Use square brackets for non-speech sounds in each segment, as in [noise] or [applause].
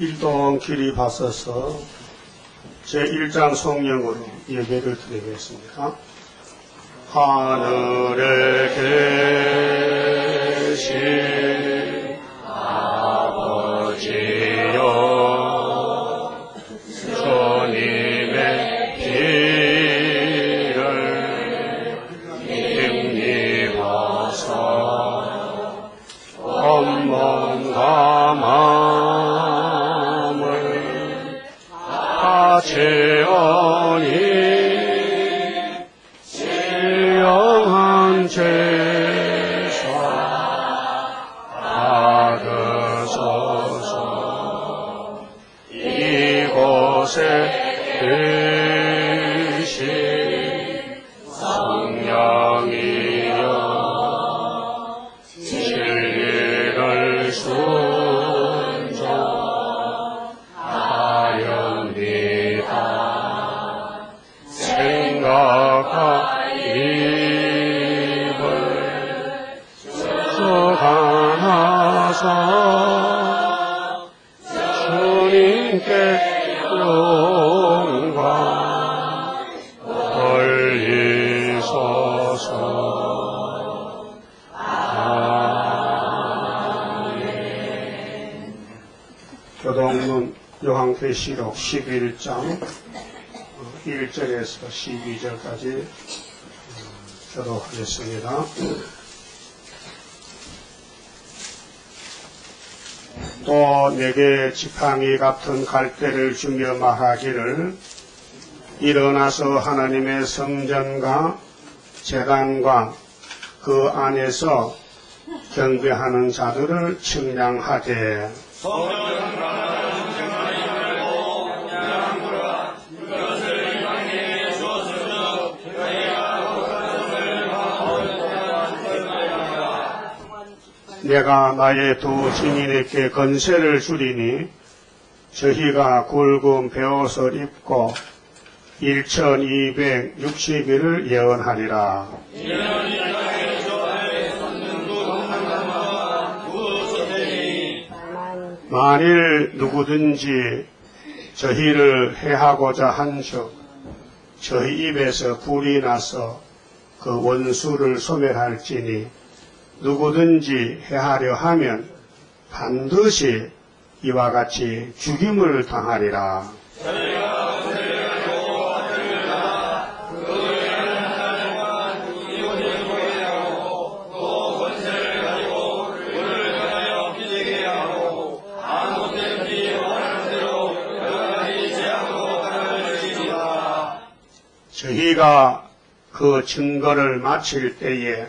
일동 길이 봤어서 제1장 성령으로 예배를 드리겠습니다. 하늘에 계신 하겠습니다. 또 내게 지팡이 같은 갈대를 주며 말하기를 일어나서 하나님의 성전과 재단과 그 안에서 경배하는 자들을 측량하되 내가 나의 두 증인에게 건세를 주리니 저희가 굵은 베옷을 입고 1260일을 예언하리라. 만일 누구든지 저희를 해하고자 한즉 저희 입에서 불이 나서 그 원수를 소멸할지니 누구든지 해하려 하면 반드시 이와 같이 죽임을 당하리라. 저희가 그 증거를 마칠 때에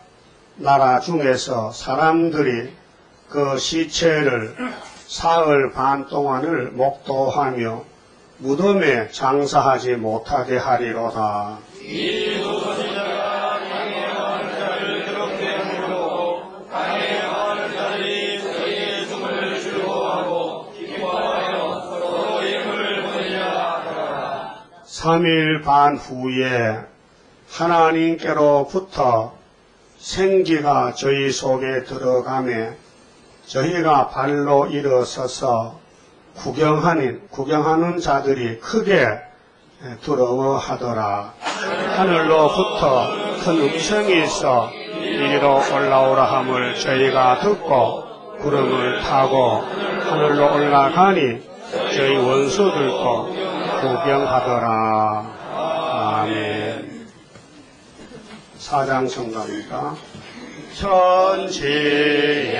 나라 중에서 사람들이 그 시체를 사흘 반 동안을 목도하며 무덤에 장사하지 못하게 하리로다. 삼일 반 후에 하나님께로부터 생기가 저희 속에 들어가매 저희가 발로 일어서서 구경하는, 구경하는 자들이 크게 두려워하더라. 하늘로부터 큰 음성이 있어 이리로 올라오라 함을 저희가 듣고 구름을 타고 하늘로 올라가니 저희 원수들도 구경하더라. 사장 성가입니다. 천지의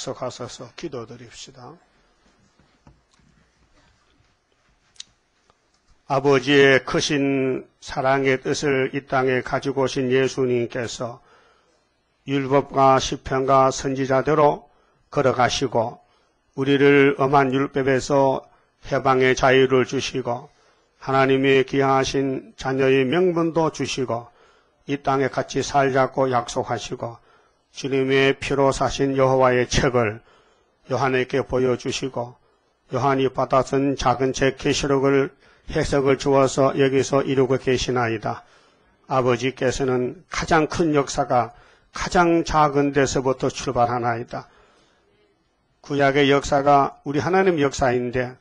착석하셔서 기도드립시다. 아버지의 크신 사랑의 뜻을 이 땅에 가지고 오신 예수님께서 율법과 시편과 선지자대로 걸어가시고 우리를 엄한 율법에서 해방의 자유를 주시고 하나님의 귀하신 자녀의 명분도 주시고 이 땅에 같이 살자고 약속하시고 주님의 피로 사신 여호와의 책을 요한에게 보여주시고 요한이 받아선 작은 책 계시록을 해석을 주어서 여기서 이루고 계시나이다. 아버지께서는 가장 큰 역사가 가장 작은 데서부터 출발하나이다. 구약의 역사가 우리 하나님 역사인데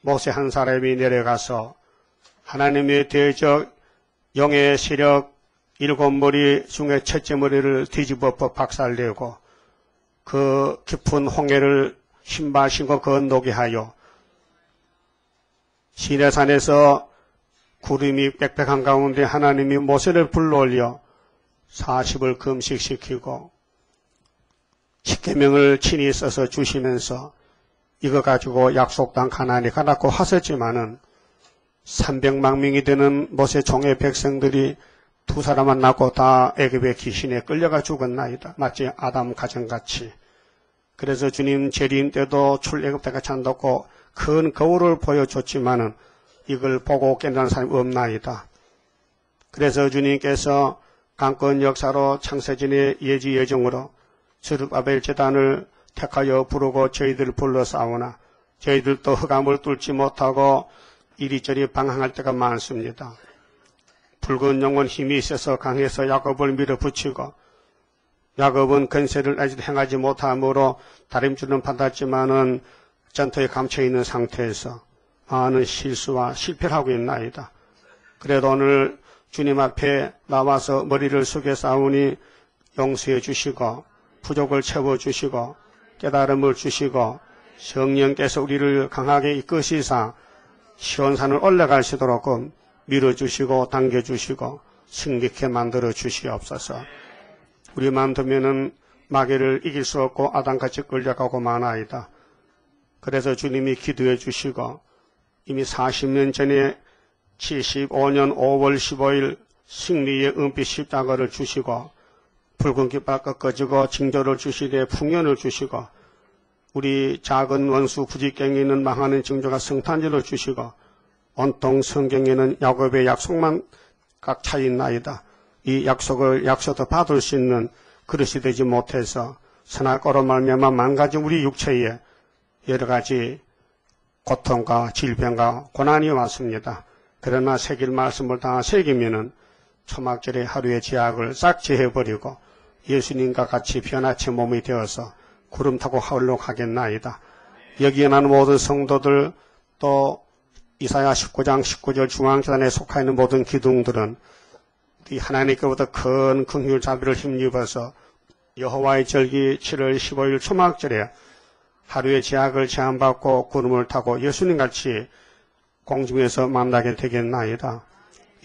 모세 한 사람이 내려가서 하나님의 대적 영의 세력 일곱 머리 중에 첫째 머리를 뒤집어 박살내고 그 깊은 홍해를 신발 신고 건너게 하여 시내산에서 구름이 빽빽한 가운데 하나님이 모세를 불러올려 40을 금식시키고 십계명을 친히 써서 주시면서 이거 가지고 약속 땅 가나안에 가라고 하셨지만은 300만 명이 되는 모세 종의 백성들이 두 사람만 낳고 다 애굽의 귀신에 끌려가 죽었나이다. 마치 아담 가정같이. 그래서 주님 재림 때도 출애굽 때가 찬다고 큰 거울을 보여줬지만은 이걸 보고 깨달은 사람이 없나이다. 그래서 주님께서 강권 역사로 창세진의 예지 예정으로 스룹바벨 재단을 택하여 부르고 저희들을 불러 싸우나 저희들도 흑암을 뚫지 못하고 이리저리 방황할 때가 많습니다. 붉은 영혼 힘이 있어서 강해서 야곱을 밀어붙이고 야곱은 건세를 아직 행하지 못함으로 다림줄은 받았지만은 전투에 감춰 있는 상태에서 많은 실수와 실패를 하고 있나이다. 그래도 오늘 주님 앞에 나와서 머리를 숙여 싸우니 용서해 주시고 부족을 채워 주시고 깨달음을 주시고 성령께서 우리를 강하게 이끄시사 시원산을 올라갈 수 있도록 밀어주시고 당겨주시고 승리케 만들어 주시옵소서. 우리만 두면은 마귀를 이길 수 없고 아담같이 끌려가고 마나이다. 그래서 주님이 기도해 주시고 이미 40년 전에 75년 5월 15일 승리의 은빛 십자가를 주시고 붉은 깃발 꺾어지고 징조를 주시되 풍년을 주시고 우리 작은 원수 부지깽이는 망하는 징조가 성탄절을 주시고 온통 성경에는 야곱의 약속만 각 차 있나이다. 이 약속을 약속도 받을 수 있는 그릇이 되지 못해서 선악과로 말미암아 망가진 우리 육체에 여러 가지 고통과 질병과 고난이 왔습니다. 그러나 새길 말씀을 다 새기면은 초막절의 하루의 제약을 싹 제해버리고 예수님과 같이 변화체 몸이 되어서 구름 타고 하늘로 가겠나이다. 여기에 나는 모든 성도들 또 이사야 19장 19절 중앙재단에 속하 있는 모든 기둥들은 이 하나님께로부터 큰 긍휼 자비를 힘입어서 여호와의 절기 7월 15일 초막절에 하루의 제약을 제한받고 구름을 타고 예수님같이 공중에서 만나게 되겠나이다.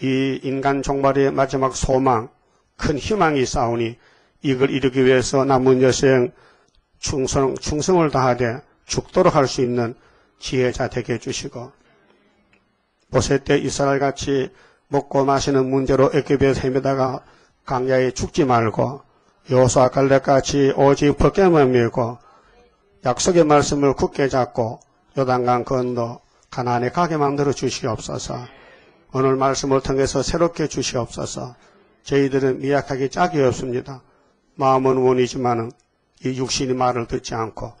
이 인간 종말의 마지막 소망, 큰 희망이 싸우니 이걸 이루기 위해서 남은 여생 충성, 충성을 다하되 죽도록 할 수 있는 지혜자 되게 해주시고 모세 때 이스라엘 같이 먹고 마시는 문제로 애굽에 헤매다가 강야에 죽지 말고 여호수아 갈렙 같이 오직 벗게만 밀고 약속의 말씀을 굳게 잡고 요단강 건너 가나안에 가게 만들어 주시옵소서. 오늘 말씀을 통해서 새롭게 주시옵소서. 저희들은 미약하게 짝이 없습니다. 마음은 원이지만은 이 육신이 말을 듣지 않고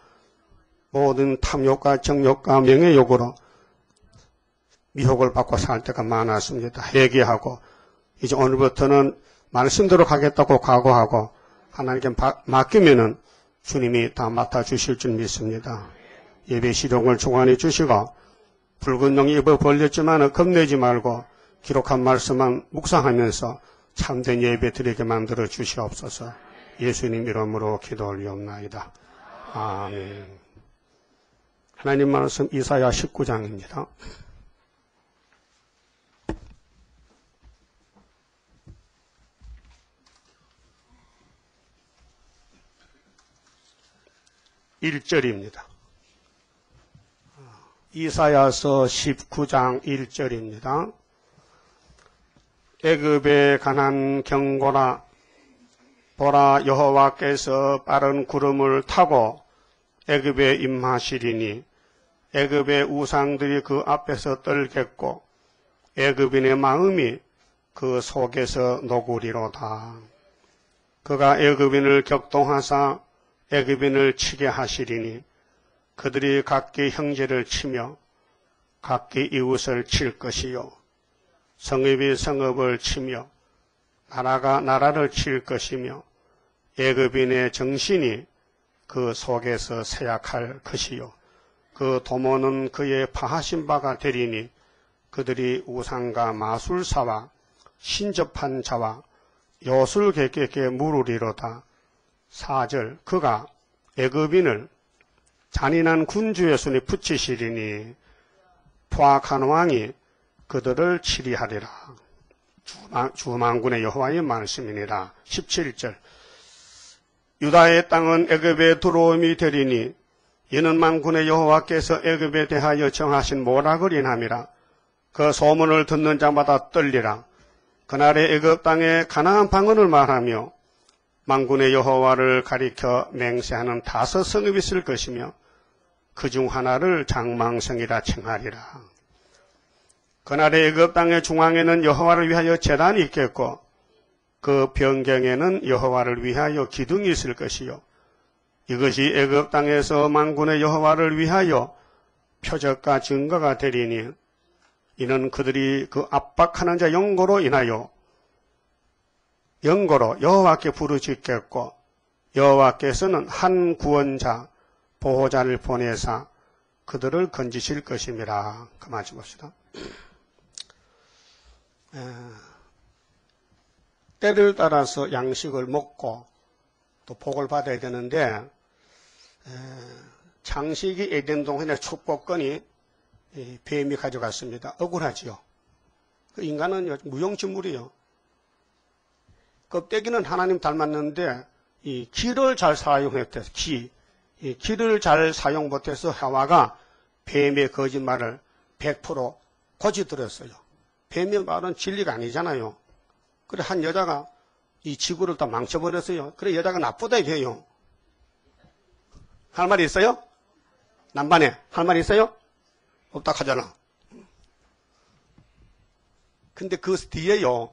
모든 탐욕과 정욕과 명예욕으로 미혹을 받고 살 때가 많았습니다. 회개하고 이제 오늘부터는 말씀대로 가겠다고 각오하고 하나님께 맡기면은 주님이 다 맡아주실 줄 믿습니다. 예배 시령을 중간에 주시고 붉은 용이 입어 벌렸지만 겁내지 말고 기록한 말씀만 묵상하면서 참된 예배 드리게 만들어 주시옵소서 예수님 이름으로 기도 올리옵나이다. 아멘. 하나님 말씀 이사야 19장입니다. (1절입니다) 이사야서 19장 1절입니다. 애굽에 관한 경고라 보라 여호와께서 빠른 구름을 타고 애굽에 임하시리니 애굽의 우상들이 그 앞에서 떨겠고 애굽인의 마음이 그 속에서 녹으리로다. 그가 애굽인을 격동하사 애굽인을 치게 하시리니 그들이 각기 형제를 치며 각기 이웃을 칠 것이요 성읍이 성읍을 치며 나라가 나라를 칠 것이며 애굽인의 정신이 그 속에서 쇠약할 것이요 그 도모는 그의 파하신 바가 되리니 그들이 우상과 마술사와 신접한 자와 요술객에게 물으리로다. 사절 그가 애굽인을 잔인한 군주의 손에 붙이시리니 포악한 왕이 그들을 치리하리라. 주망군의 여호와의 말씀이니라. 17절 유다의 땅은 애굽에 들어옴이 되리니 이는 망군의 여호와께서 애굽에 대하여 정하신 모락을인함이라. 그 소문을 듣는 자마다 떨리라. 그날의 애굽 땅에 가나안 방언을 말하며 망군의 여호와를 가리켜 맹세하는 다섯 성읍이 있을 것이며 그 중 하나를 장망성이라稱하리라. 그날의 애굽 땅의 중앙에는 여호와를 위하여 재단이 있겠고 그 변경에는 여호와를 위하여 기둥이 있을 것이요. 이것이 애굽 땅에서 만군의 여호와를 위하여 표적과 증거가 되리니 이는 그들이 그 압박하는 자 영고로 인하여 영고로 여호와께 부르짖겠고 여호와께서는 한 구원자 보호자를 보내사 그들을 건지실 것입니다. 그만 줍시다. 때를 따라서 양식을 먹고 또 복을 받아야 되는데 창식이 에덴 동안의 축복권이 뱀이 가져갔습니다. 억울하지요. 그 인간은 무용지물이요. 껍데기는 하나님 닮았는데 이 기를 잘 사용했대. 기. 이 기를 잘 사용 못해서 하와가 뱀의 거짓말을 100% 고지들었어요. 뱀의 말은 진리가 아니잖아요. 그래 한 여자가 이 지구를 다 망쳐버렸어요. 그래 여자가 나쁘다 이게요. 할 말이 있어요? 남반에 할 말이 있어요? 없다 하잖아. 근데 그 뒤에요.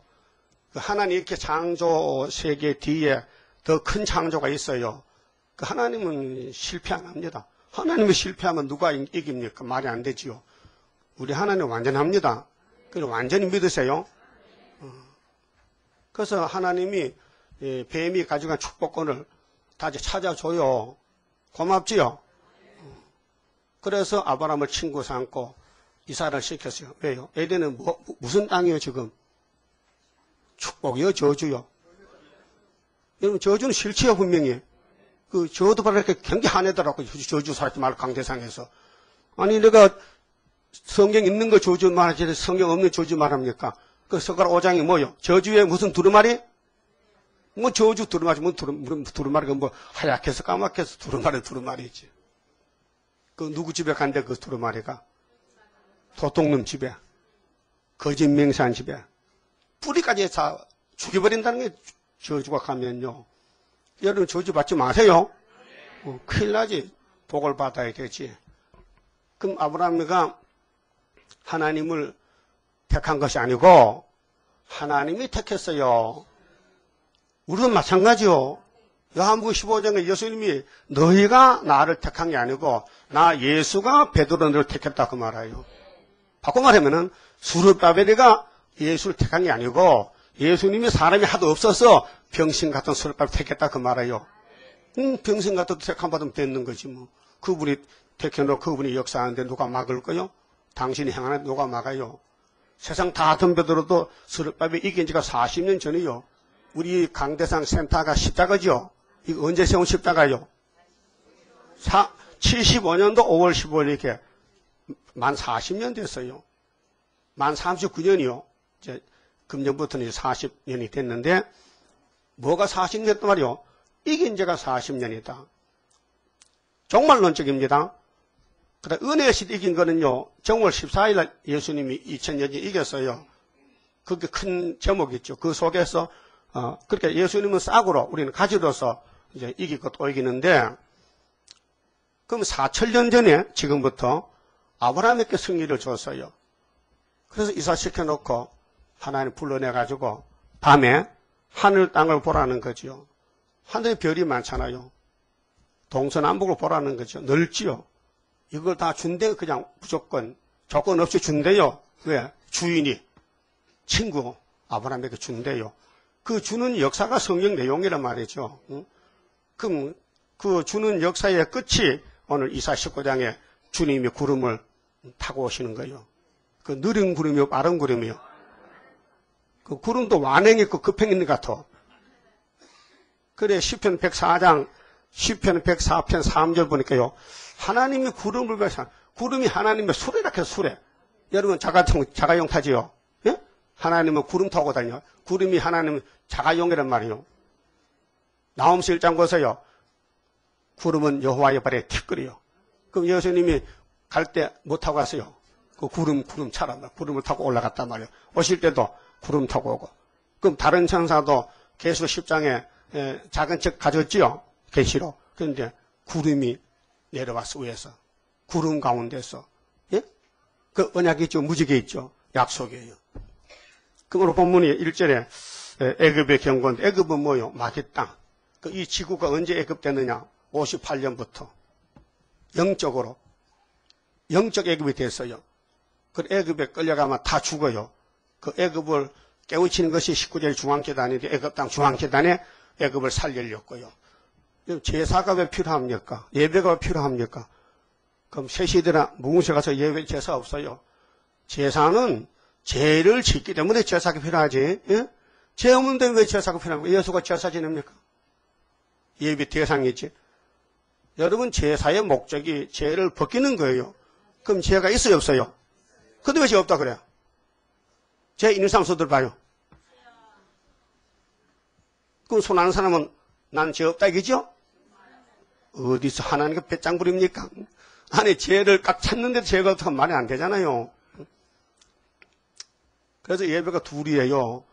그 하나님 이렇게 창조 세계 뒤에 더 큰 창조가 있어요. 그 하나님은 실패 안 합니다. 하나님이 실패하면 누가 이- 이깁니까? 말이 안 되지요. 우리 하나님 완전합니다. 그래 완전히 믿으세요. 어. 그래서 하나님이 예, 뱀이 가져간 축복권을 다시 찾아줘요. 고맙지요. 어. 그래서 아브라함을 친구 삼고 이사를 시켰어요. 왜요? 에덴은 뭐- 무슨 땅이에요 지금? 축복이요 저주요. 여러분 저주는 싫지요 분명히. 그 저도 바로 이렇게 안 해더라고 저주 살지 말고 강대상에서. 아니 내가 성경 있는 거 저주 말하지 성경 없는 저주 말합니까? 그 서가라 5장이 뭐요? 저주에 무슨 두루마리? 뭐 저주 두루마리 뭐 두루, 뭐 두루마리가 뭐 하얗게서 까맣게서 두루마리 두루마리지. 그 누구 집에 간대 그 두루마리가? 도둑놈 집에. 거짓 맹세한 집에. 뿌리까지 다 죽여버린다는 게 저주가 가면요. 여러분 저주 받지 마세요. 어, 큰일 나지. 복을 받아야 되지. 그럼 아브라함이가 하나님을 택한 것이 아니고 하나님이 택했어요. 우리도 마찬가지요. 요한복음 15장에 예수님이 너희가 나를 택한 게 아니고 나 예수가 베드로를 택했다 그 말이에요. 바꿔 말하면은 수르바벨이가 예수를 택한 게 아니고 예수님이 사람이 하도 없어서 병신 같은 수르바벨 택했다 그 말이에요. 음, 병신 같은 택한 받으면 되는 거지 뭐. 그분이 택해놓고 그분이 역사하는데 누가 막을 거요? 당신이 행하는 누가 막아요? 세상 다 덤벼들어도 수르바벨 이긴 지가 40년 전이요. 우리 강대상 센터가 십자가죠. 이거 언제 세운 십자가요? 사, 75년도 5월 15일 이렇게 만 40년 됐어요. 만 39년이요. 이제 금년부터는 이제 40년이 됐는데 뭐가 40년 됐단 말이요? 이긴 지가 40년이다. 정말 논적입니다. 그다 은혜의 시대 이긴 거는요. 정월 14일 날 예수님이 2000년이 이겼어요. 그게 큰 제목이죠. 그 속에서 어, 그렇게 예수님은 싹으로 우리는 가지로서 이제 이기고 또 이기는데 그럼 4천년 전에 지금부터 아브라함에게 승리를 줬어요. 그래서 이사시켜놓고 하나님 불러내가지고 밤에 하늘 땅을 보라는 거지요. 하늘에 별이 많잖아요. 동서남북을 보라는 거죠. 넓지요. 이걸 다 준대 그냥 무조건 조건 없이 준대요. 왜? 주인이 친구 아브라함에게 준대요. 그 주는 역사가 성경 내용이란 말이죠. 응? 그럼 그 주는 역사의 끝이 오늘 이사 19장에 주님이 구름을 타고 오시는 거예요. 그 느린 구름이요, 빠른 구름이요. 그 구름도 완행 있고 급행 있는 것 같아. 그래, 10편 104장, 10편 104편 3절 보니까요. 하나님이 구름을 배사, 구름이 하나님의 수레라 해서 수레. 여러분, 자가용, 자가용 타지요? 예? 하나님은 구름 타고 다녀. 구름이 하나님 자가용이란 말이요. 나옴스 1장 보세요. 구름은 여호와의 발에 티끌이요. 그럼 예수님이 갈 때 못 타고 갔어요. 그 구름, 구름 차란다. 구름을 타고 올라갔단 말이에요. 오실 때도 구름 타고 오고. 그럼 다른 천사도 계수 10장에 에, 작은 책 가졌지요. 계시로. 그런데 구름이 내려왔어, 위에서. 구름 가운데서. 예? 그 언약이 있죠. 무지개 있죠. 약속이에요. 그러므로 본문이 1절에 애급의 경고인데 애급은 뭐요? 마귀 땅. 그 이 지구가 언제 애급됐느냐? 58년부터 영적으로 영적 애급이 됐어요. 그 애급에 끌려가면 다 죽어요. 그 애급을 깨우치는 것이 19절 중앙재단인데 애급 땅 중앙재단에 애급을 살리려고요. 제사가 왜 필요합니까? 예배가 왜 필요합니까? 그럼 세시들아 무궁세 가서 예배 제사 없어요. 제사는 죄를 짓기 때문에 제사가 필요하지. 예? 죄 없는데 왜 제사가 필요합니까? 예수가 제사 지냅니까? 예배 대상이지. 여러분 제사의 목적이 죄를 벗기는 거예요. 그럼 죄가 있어요 없어요? 근데 왜 죄 없다 그래요? 죄 있는 사람 손들 봐요. 그럼 손 아는 사람은 난 죄 없다 이거죠? 어디서 하나님께 배짱 부립니까? 아니 죄를 딱 찾는데도 죄가 없다고 말이 안 되잖아요. 그래서 예배가 둘이에요.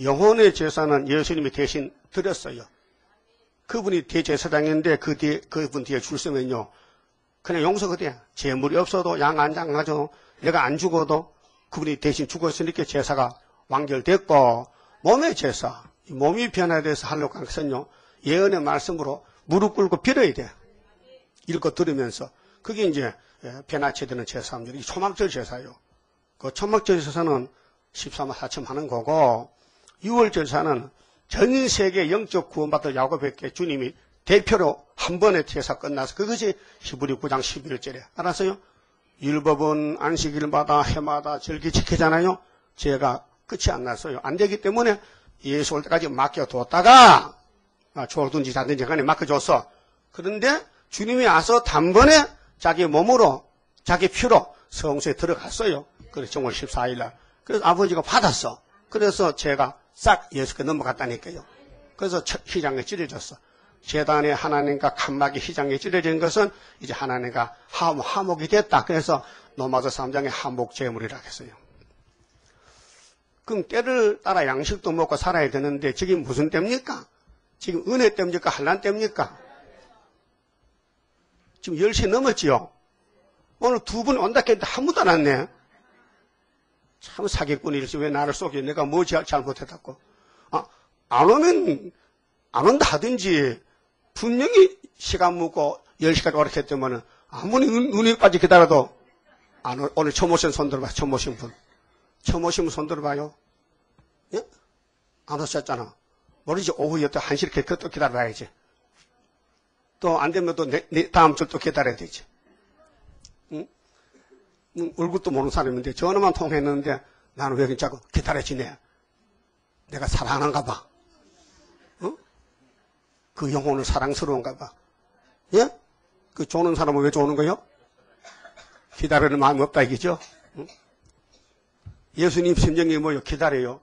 영혼의 제사는 예수님이 대신 드렸어요. 그분이 대제사장인데 그 뒤에, 그분 뒤에 줄 서면요. 그냥 용서가 돼. 재물이 없어도 양 안 장가죠. 내가 안 죽어도 그분이 대신 죽었으니까 제사가 완결됐고 몸의 제사, 이 몸이 변화돼서 하려고 한 것은요. 예언의 말씀으로 무릎 꿇고 빌어야 돼. 읽고 들으면서 그게 이제 예, 변화체 되는 제사입니다. 이 초막절 제사요. 그 초막절 제사는 14만 4천 하는 거고 6월 제사는 전 세계 영적 구원받을 야곱에게 주님이 대표로 한 번에 제사 끝나서 그것이 히브리 9장 11절에 알았어요? 율법은 안식일마다 해마다 절기 지키잖아요. 제가 끝이 안 났어요. 안 되기 때문에 예수 올 때까지 맡겨뒀다가 아, 조든지 자든지 간에 맡겨줬어. 그런데 주님이 와서 단번에 자기 몸으로 자기 피로 성소에 들어갔어요. 그래서 정월 14일 날. 그래서 아버지가 받았어. 그래서 제가 싹 예수께 넘어갔다니까요. 그래서 첫 휘장에 찌려졌어. 재단에 하나님과 칸막이 휘장에 찌려진 것은 이제 하나님과 함, 화목 이 됐다. 그래서 노마드 3장의 한목 제물이라 했어요. 그럼 때를 따라 양식도 먹고 살아야 되는데 지금 무슨 때입니까? 지금 은혜 때입니까? 한란 때입니까? 지금 10시 넘었지요? 오늘 두 분 온다 했는데 한 분도 안 왔네. 참 사기꾼이지 왜 나를 속여 내가 뭐 잘- 잘못했다고. 아, 안 오면 안 온다 하든지 분명히 시간 묻고 10시까지 오라 했더면 아무리 눈, 눈이 빠지 기다려도 안 오- 오늘 처음 오신 손 들어봐 처음 오신 분 처음 오신 분 손 들어봐요 예? 안 오셨잖아 모르지 오후에 또 한시 이렇게 또 기다려야지 또 안 되면 또 내, 내 다음 주 또 기다려야 되지 응? 응, 얼굴도 모르는 사람인데 전화만 통했는데 나는 왜 자꾸 기다려지네 내가 사랑하는가 봐 어? 그 영혼은 사랑스러운가 봐. 예? 그 조는 사람은 왜 조는 거요? 기다리는 마음이 없다 이기죠? 응? 예수님 심정이 뭐요? 기다려요.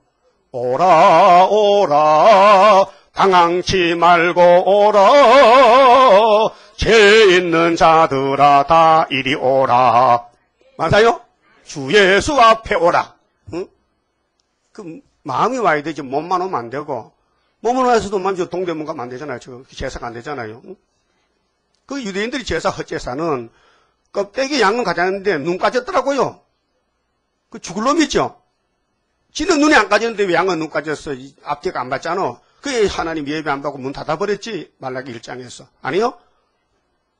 오라, 오라, 당황치 말고 오라, 죄 있는 자들아 다 이리 오라. 맞아요? 주 예수 앞에 오라. 응? 그 마음이 와야 되지 몸만 오면 안 되고 몸으로 해서도 마음이 동대문 가면 안 되잖아요. 지금 제사가 안 되잖아요. 응? 그 유대인들이 제사 헛제사는 껍데기 양은 가자는데 눈 까졌더라고요. 그 죽을 놈 있죠? 지는 눈이 안 까졌는데 왜 양은 눈 까졌어? 이 앞뒤가 안 맞잖아. 그게 하나님 예배 안 받고 문 닫아버렸지. 말라기 일장에서. 아니요?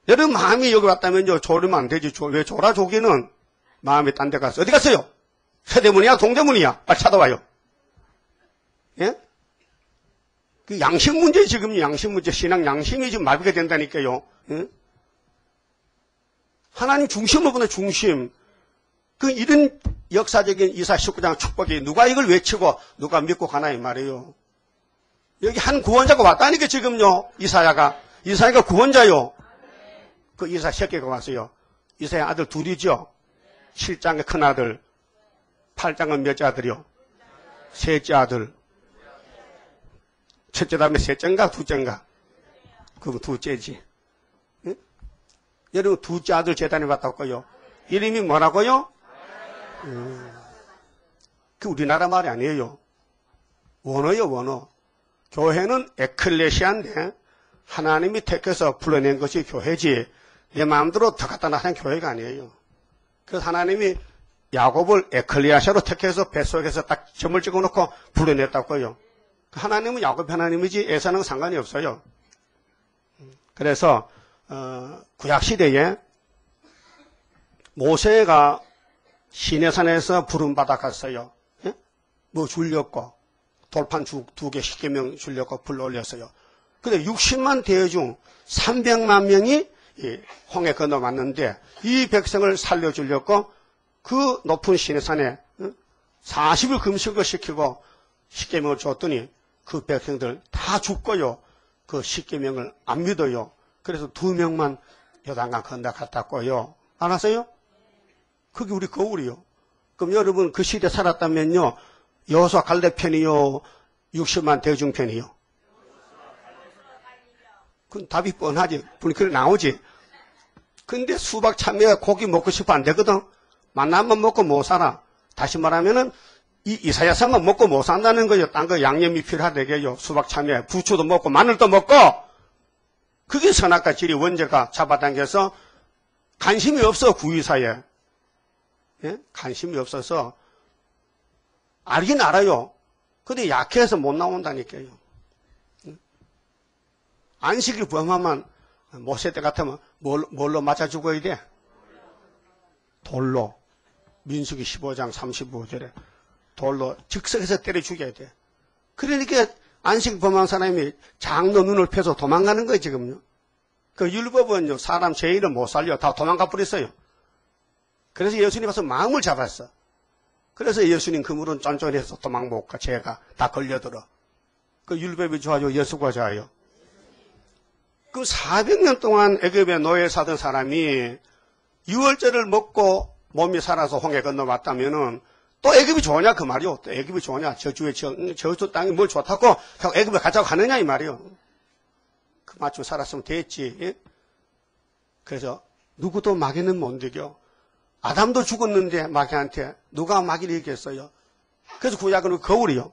여러분 마음이 여기 왔다면요. 조르면 안 되지. 조- 왜 조라 조기는 마음이 딴데 갔어. 어디 갔어요? 세대문이야? 동대문이야? 빨리 찾아와요. 예? 그 양심 문제 지금 양심 문제 신앙 양심이 지금 마비가 된다니까요. 예? 하나님 중심을 보는 중심. 그 이런 역사적인 이사 19장 축복이 누가 이걸 외치고 누가 믿고 가나 이 말이에요. 여기 한 구원자가 왔다니까 지금요. 이사야가 이사야가 구원자요. 그 이사 새끼가 왔어요. 이사야 아들 둘이죠. 7장의 큰 아들, 8장은 몇째 아들이요? 셋째 아들. 첫째 다음에 셋째인가 둘째인가? 그거 둘째지. 응? 여러분 둘째 아들 재단에 왔다고요. 이름이 뭐라고요? 음, 그 우리나라 말이 아니에요. 원어요 원어. 교회는 에클레시아인데 하나님이 택해서 불러낸 것이 교회지 내 마음대로 더 갖다 놔는 교회가 아니에요. 그래서 하나님이 야곱을 에클리아샤로 택해서 뱃속에서 딱 점을 찍어놓고 불러냈다고요. 하나님은 야곱 하나님이지 에사는 상관이 없어요. 그래서 어, 구약 시대에 모세가 시내산에서 부름 받아 갔어요. 예? 뭐 줄렸고 돌판 두 개 십계명 줄렸고 불러 올렸어요. 근데 60만 대여 중 300만 명이 이 홍해 건너 왔는데 이 백성을 살려주려고 그 높은 시내산에 40일 금식을 시키고 십계명을 줬더니 그 백성들 다 죽고요. 그 십계명을 안 믿어요. 그래서 두 명만 요단강 건너 갔다고요. 알았어요? 그게 우리 거울이요. 그럼 여러분 그 시대 살았다면요. 여호수아 갈대 편이요. 60만 대중 편이요. 그건 답이 뻔하지. 그래 나오지. 근데 수박 참외 고기 먹고 싶어 안 되거든. 만나면 먹고 못 살아. 다시 말하면은 이 이사야서만 먹고 못 산다는 거예요. 딴거 양념이 필요하대게요. 수박 참외, 부추도 먹고 마늘도 먹고. 그게 선악과 질이 원죄가 잡아당겨서 관심이 없어 구이사에. 예? 관심이 없어서 알긴 알아요. 근데 약해서 못 나온다니까요. 안식일 범하면 모세 때 같으면 뭘, 뭘로 맞아 죽어야 돼? 돌로. 민수기 15장 35절에 돌로 즉석에서 때려 죽여야 돼. 그러니까 안식 범한 사람이 장로 눈을 펴서 도망가는 거예요, 지금요. 그 율법은요, 사람 죄인을 못 살려. 다 도망가 버렸어요. 그래서 예수님 와서 마음을 잡았어. 그래서 예수님 그물은 쫀쫀해서 도망 못 가. 죄가 다 걸려들어. 그 율법이 좋아요? 예수가 좋아요? 그 400년 동안 애굽에 노예 사던 사람이 유월절을 먹고 몸이 살아서 홍해 건너왔다면은 또 애굽이 좋으냐 그 말이요. 또 애굽이 좋으냐 저주의 저, 저주 땅이 뭘 좋다고 애굽에 가자고 하느냐 이 말이요. 그 맞춤 살았으면 됐지. 예? 그래서 누구도 마귀는 못 이겨. 아담도 죽었는데 마귀한테 누가 마귀를 이겼어요? 그래서 구약은 거울이요.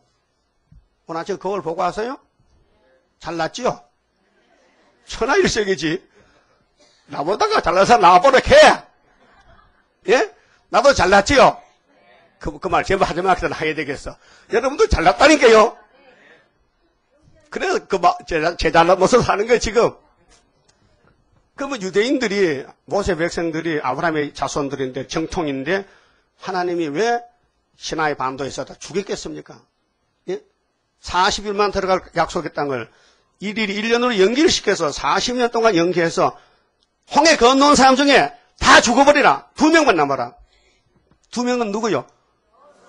오늘 아침 거울 보고 왔어요? 잘났지요? 천하일색이지. 나보다가 잘난 사람 나와보라 해. 예? 나도 잘났지요? 그, 그 말 제발 하지 마기서 하게 되겠어. 여러분도 잘났다니까요? 그래서 그, 마, 제, 제 잘난 모습 사는 거예요, 지금. 그러면 유대인들이, 모세 백성들이 아브라함의 자손들인데, 정통인데, 하나님이 왜 신하의 반도에서 다 죽였겠습니까? 예? 40일만 들어갈 약속의 땅을 일일이 1년으로 연기를 시켜서 40년 동안 연기해서 홍해 건너온 사람 중에 다 죽어버리라. 두 명만 남아라. 두 명은 누구요?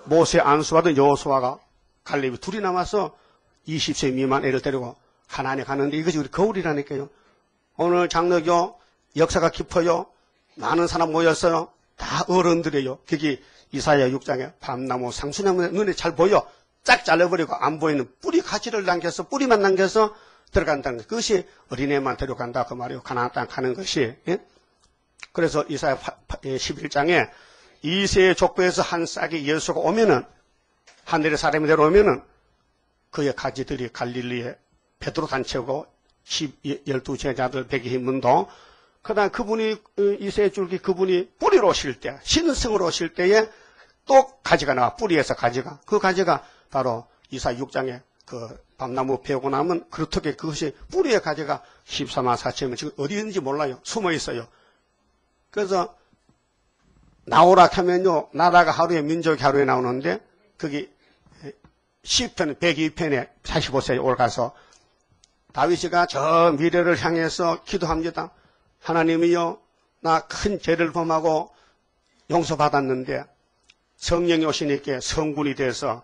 모세 안수하던 여호수아가 갈렙이 둘이 남아서 20세 미만 애를 데리고 하나님 가는데 이것이 우리 거울이라니까요. 오늘 장로교 역사가 깊어요. 많은 사람 모였어요. 다 어른들이에요. 거기 이사야 6장에 밤나무 상수나무 눈에 잘 보여. 쫙 잘라버리고 안 보이는 뿌리 가지를 남겨서 뿌리만 남겨서 들어간다는 것. 그것이 어린애만 데려간다 그 말이에요. 가나안 땅 가는 것이. 예? 그래서 이사야 11장에 이세의 족보에서 한 싹이 예수가 오면은 하늘의 사람이 내려오면은 그의 가지들이 갈릴리에 베드로 단체고 12 제자들 백이 힘문도 그다음 그분이 어, 이세의 줄기 그분이 뿌리로 오실 때 신성으로 오실 때에 또 가지가 나와. 뿌리에서 가지가. 그 가지가 바로 이사 6장에 그 밤나무 배우고 나면 그렇게 그것이 뿌리에 가지가 14만 4천명. 지금 어디 있는지 몰라요. 숨어 있어요. 그래서 나오라 하면요, 나라가 하루에 민족이 하루에 나오는데, 거기 10편, 102편에 45세에 올가서 다윗이가 저 미래를 향해서 기도합니다. 하나님이요, 나 큰 죄를 범하고 용서받았는데 성령이 오시니까 성군이 돼서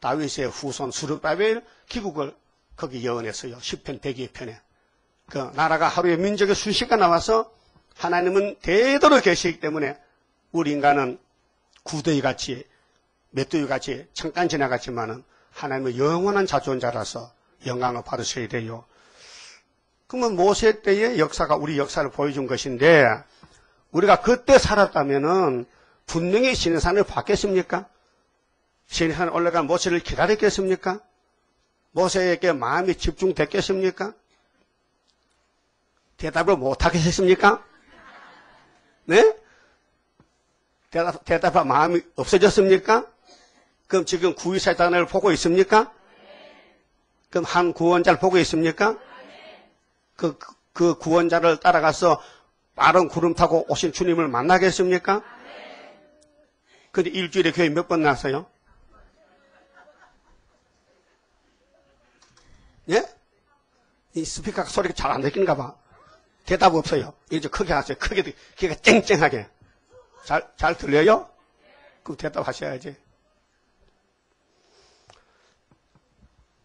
다윗의 후손 수르바벨 기국을 거기 예언했어요. 10편, 102편에. 그 나라가 하루에 민족의 수시가 나와서 하나님은 대대로 계시기 때문에 우리 인간은 구더기 같이 맷두이 같이 잠깐 지나갔지만은 하나님의 영원한 자존자라서 영광을 받으셔야 돼요. 그러면 모세 때의 역사가 우리 역사를 보여준 것인데 우리가 그때 살았다면은 분명히 신해산을 받겠습니까? 신해산 올라간 모세를 기다렸겠습니까? 모세에게 마음이 집중됐겠습니까? 대답을 못하겠습니까? 네? 대답, 대답할 마음이 없어졌습니까? 그럼 지금 구위사단을 보고 있습니까? 그럼 한 구원자를 보고 있습니까? 그, 그 구원자를 따라가서 빠른 구름 타고 오신 주님을 만나겠습니까? 근데 일주일에 교회 몇 번 나왔어요? 예? 이 스피커 소리가 잘 안 들리는가 봐. 대답 없어요. 이제 크게 하세요. 크게, 귀가 쨍쨍하게. 잘, 잘 들려요? 그럼 대답하셔야지.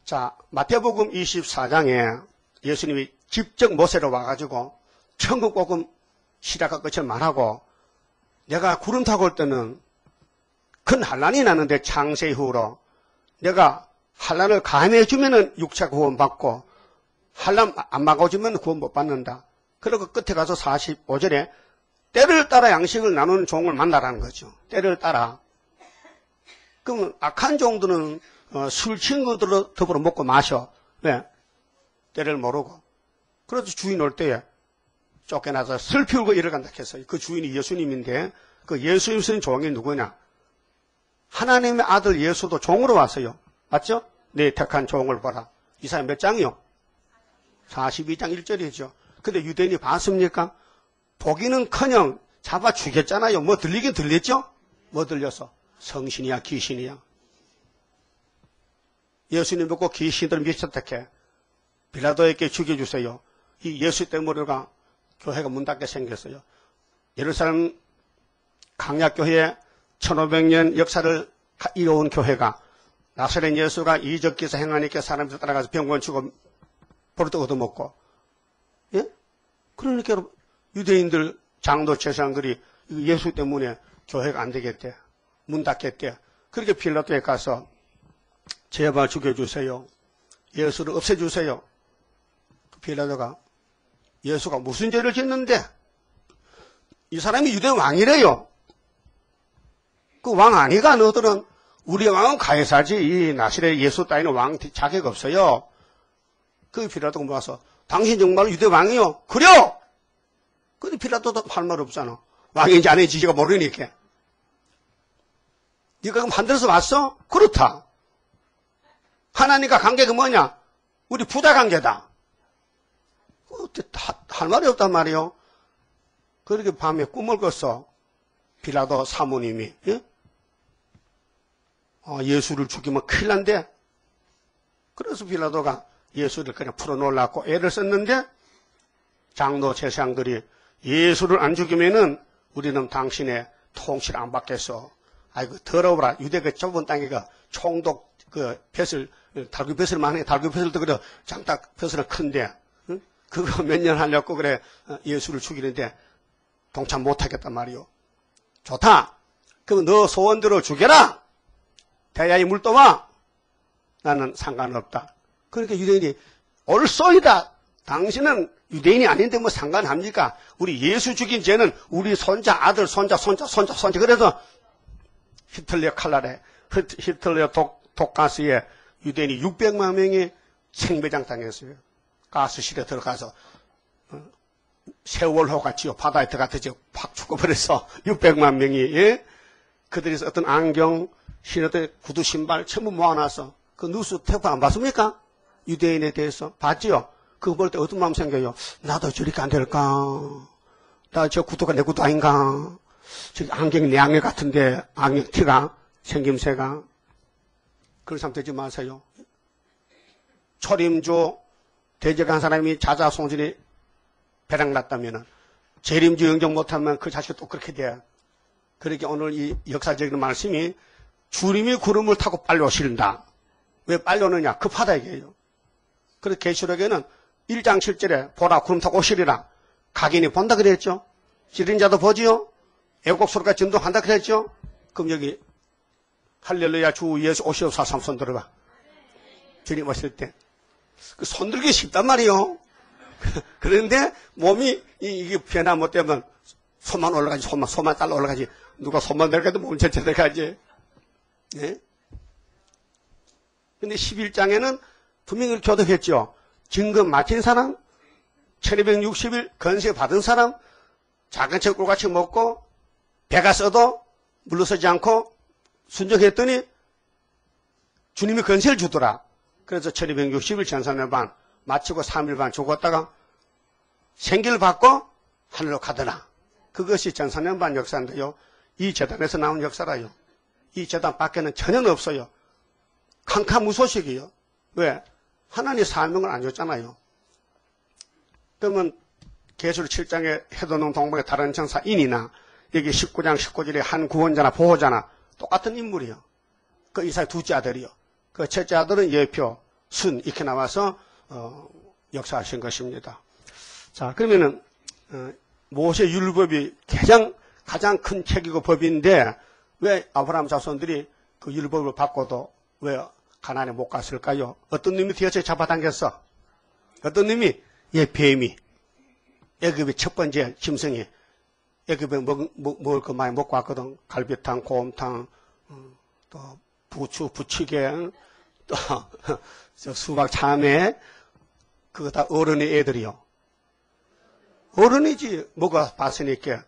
자, 마태복음 24장에 예수님이 직접 모세로 와가지고 천국 복음 시작할 것을 말하고 내가 구름 타고 올 때는 큰 환란이 나는데 창세 이후로 내가 환란을 감해주면은 육체 구원 받고 환란 안 막아주면 구원 못 받는다. 그리고 끝에 가서 45절에 때를 따라 양식을 나누는 종을 만나라는 거죠. 때를 따라. 그러면 악한 종들은 어, 술 친구들 더불어 먹고 마셔. 왜? 때를 모르고. 그래서 주인 올 때에 쫓겨나서 슬피우고 일어간다 했어요. 그 주인이 예수님인데 그 예수님 쓴 종이 누구냐? 하나님의 아들 예수도 종으로 왔어요. 맞죠? 내 택한 종을 보라. 이사야 몇 장이요? 42장 1절이죠. 근데 유대인이 봤습니까? 보기는 커녕 잡아 죽였잖아요. 뭐 들리긴 들렸죠? 뭐 들려서? 성신이야, 귀신이야. 예수님 믿고 귀신들 미쳤다게 빌라도에게 죽여주세요. 이 예수 때문에가 교회가 문 닫게 생겼어요. 예루살렘 강약교회 1500년 역사를 이어온 교회가 나사렛 예수가 이적기사 행하니까 사람들 따라가서 병원 치고 버릇도 얻어먹고 예? 그러니까 유대인들 장도 제사장들이 예수 때문에 교회가 안 되겠대. 문 닫겠대. 그렇게 빌라도에 가서 제발 죽여주세요. 예수를 없애주세요. 빌라도가 예수가 무슨 죄를 짓는데 이 사람이 유대 왕이래요. 그 왕 아니가 너들은 우리 왕은 가해사지 이 나시레 예수 따위는 왕 자격 없어요. 그 빌라도가 모아서 당신 정말 유대 왕이요? 그래요! 근데 빌라도도 할 말 없잖아. 왕인지 아닌지 지가 모르니까. 네가 그럼 만들어서 왔어? 그렇다. 하나님과 관계가 뭐냐? 우리 부자 관계다. 할 말이 없단 말이요. 그렇게 밤에 꿈을 꿨어. 빌라도 사모님이. 예? 어, 예수를 죽이면 큰일 난대. 그래서 빌라도가 예수를 그냥 풀어놓으려고 애를 썼는데 장로 제사장들이 예수를 안 죽이면은 우리는 당신의 통치를 안 받겠어. 아이고 더러워라. 유대 그 좁은 땅에 그 총독 그 벼슬 달구 벼슬 많이 달구 벼슬도 그래 장딱 벼슬은 큰데 응? 그거 몇 년 하려고 그래 어, 예수를 죽이는데 동참 못하겠단 말이오. 좋다. 그럼 너 소원대로 죽여라. 대야의 물도와 나는 상관없다. 그러니까 유대인이 옳소이다. 당신은 유대인이 아닌데 뭐 상관합니까? 우리 예수 죽인 죄는 우리 손자, 아들, 손자, 손자, 손자, 손자. 그래서 히틀러 칼날에, 히틀러 독, 독가스에 유대인이 600만 명이 생매장 당했어요. 가스실에 들어가서 어, 세월호 같이요. 바다에 들어갔더니 팍 죽어버려서 [laughs] 600만 명이 예? 그들이 어떤 안경, 신었던 구두 신발 전부 모아놔서 그 뉴스 태프 안 봤습니까? 유대인에 대해서 봤지요? 그거 볼 때 어떤 마음 생겨요? 나도 저렇게 안 될까? 나 저 구두가 내 구두 아닌가? 저 안경이 내 안경 같은데 안경 티가 생김새가 그런 사람 되지 마세요. 초림주 대적한 사람이 자자송진이 배락났다면 재림주 영정 못하면 그 자식이 또 그렇게 돼. 그렇게 오늘 이 역사적인 말씀이 주님이 구름을 타고 빨리 오신다. 왜 빨리 오느냐? 급하다 이게요. 그래서 계시록에는 1장 7절에 보라 구름 타고 오시리라. 각인이 본다 그랬죠. 지린 자도 보지요. 애곡 소리가 전도한다 그랬죠. 그럼 여기 할렐루야 주 예수 오시옵사 삼손 들어가. 주님 오실 때. 그 손들기 쉽단 말이요. [laughs] 그런데 몸이 이게 변화 못 되면 손만 올라가지, 손만, 손만 딸 올라가지. 누가 손만 내려가도 몸 전체 내려가지. 예? 근데 11장에는 분명히 교독했죠. 증거 맡긴 사람, 1260일 건세 받은 사람, 작은 책 꿀같이 먹고, 배가 써도 물러서지 않고 순종했더니 주님이 건세를 주더라. 그래서 1260일 전산의 반, 마치고 3일 반 죽었다가 생기를 받고 하늘로 가더라. 그것이 전산년반 역사인데요. 이 재단에서 나온 역사라요. 이 재단 밖에는 전혀 없어요. 캄캄 무소식이요. 왜? 하나님 사명을 안 줬잖아요. 그러면 계술 7장에 해도농 동방의 다른 천사 인이나 여기 19장 19절에 한 구원자나 보호자나 똑같은 인물이요. 그 이사의 두째 아들이요. 그 첫째 아들은 예표, 순 이렇게 나와서 어, 역사하신 것입니다. 자 그러면은 어, 모세 율법이 가장 가장 큰 책이고 법인데 왜 아브라함 자손들이 그 율법을 받고도 왜 가난에 못 갔을까요? 어떤 놈이 뒤에서 잡아당겼어? 어떤 놈이? 예, 뱀이. 애굽의 첫 번째 짐승이. 애굽에 먹, 먹, 먹을 거 많이 먹고 왔거든. 갈비탕, 곰탕, 어, 또 부추, 부치개, 또 [laughs] 수박 참외, 그거 다 어른의 애들이요. 어른이지 먹어봤으니까.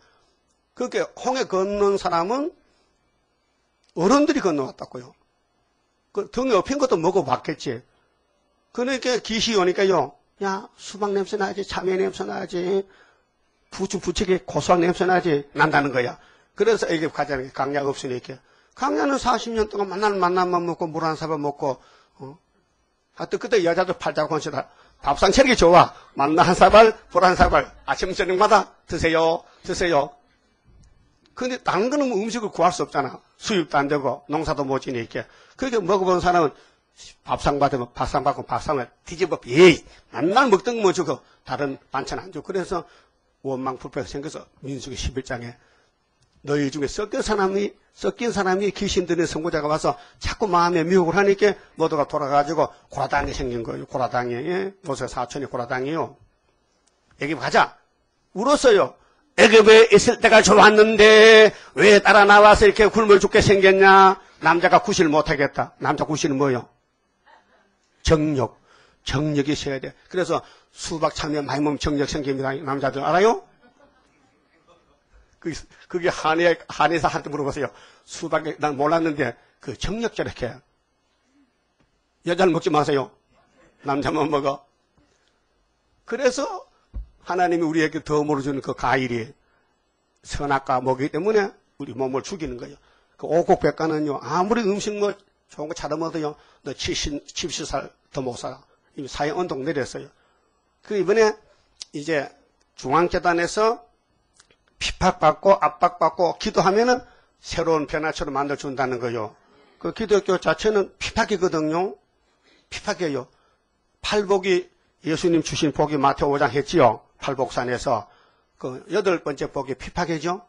그렇게 홍해 걷는 사람은 어른들이 건너왔다고요. 그 등에 업힌 것도 먹어봤겠지. 그러니까 기시 오니까요. 야 수박 냄새 나지, 참외 냄새 나지, 부추 부치게 고소한 냄새 나지 난다는 거야. 그래서 이게 가자는 강약 없으니까. 강야는 40년 동안 만나는 만남만 먹고 물 한 사발 먹고 어? 하여튼 그때 여자도 팔자고 하시다. 밥상 차리기 좋아. 만나 한 사발, 물한 사발. 아침 저녁마다 드세요. 드세요. 근데 다른 거는 뭐 음식을 구할 수 없잖아. 수입도 안 되고 농사도 못 지니까. 그렇게 먹어본 사람은 밥상 받으면 밥상 받고 밥상을 뒤집어 에이 맨날 먹던 뭐 주고 다른 반찬 안 주고 그래서 원망불패가 생겨서 민수기 11장에 너희 중에 섞인 사람이 섞인 사람이 귀신 들린 선고자가 와서 자꾸 마음에 미혹을 하니까 모두가 돌아가지고 고라당이 생긴 거예요. 고라당이 예? 모세 사촌이 고라당이요. 애굽 가자. 울었어요. 애굽에 있을 때가 좋았는데 왜 따라 나와서 이렇게 굶어 죽게 생겼냐? 남자가 구실 못하겠다. 남자 구실은 뭐요? 정력. 정력이 있어야 돼. 그래서 수박 참외 많이 먹으면 정력 생깁니다. 남자들 알아요? 그, 그게 한의, 한의사 한테 물어보세요. 수박에, 난 몰랐는데, 그 정력 저렇게. 여자는 먹지 마세요. 남자만 먹어. 그래서 하나님이 우리에게 덤으로 주는 그 과일이 선악과 먹이기 때문에 우리 몸을 죽이는 거예요. 그 오곡백과는요, 아무리 음식 뭐 좋은 거 차려 먹어도요, 너 70, 70살 더 못 살아. 이미 사회 언덕 내렸어요. 그 이번에 이제 중앙재단에서 핍박받고 압박받고 기도하면은 새로운 변화처럼 만들어준다는 거요. 그 기독교 자체는 핍박이거든요. 핍박이에요. 팔복이 예수님 주신 복이 마태오 5장 했지요. 팔복산에서. 그 여덟 번째 복이 핍박이죠.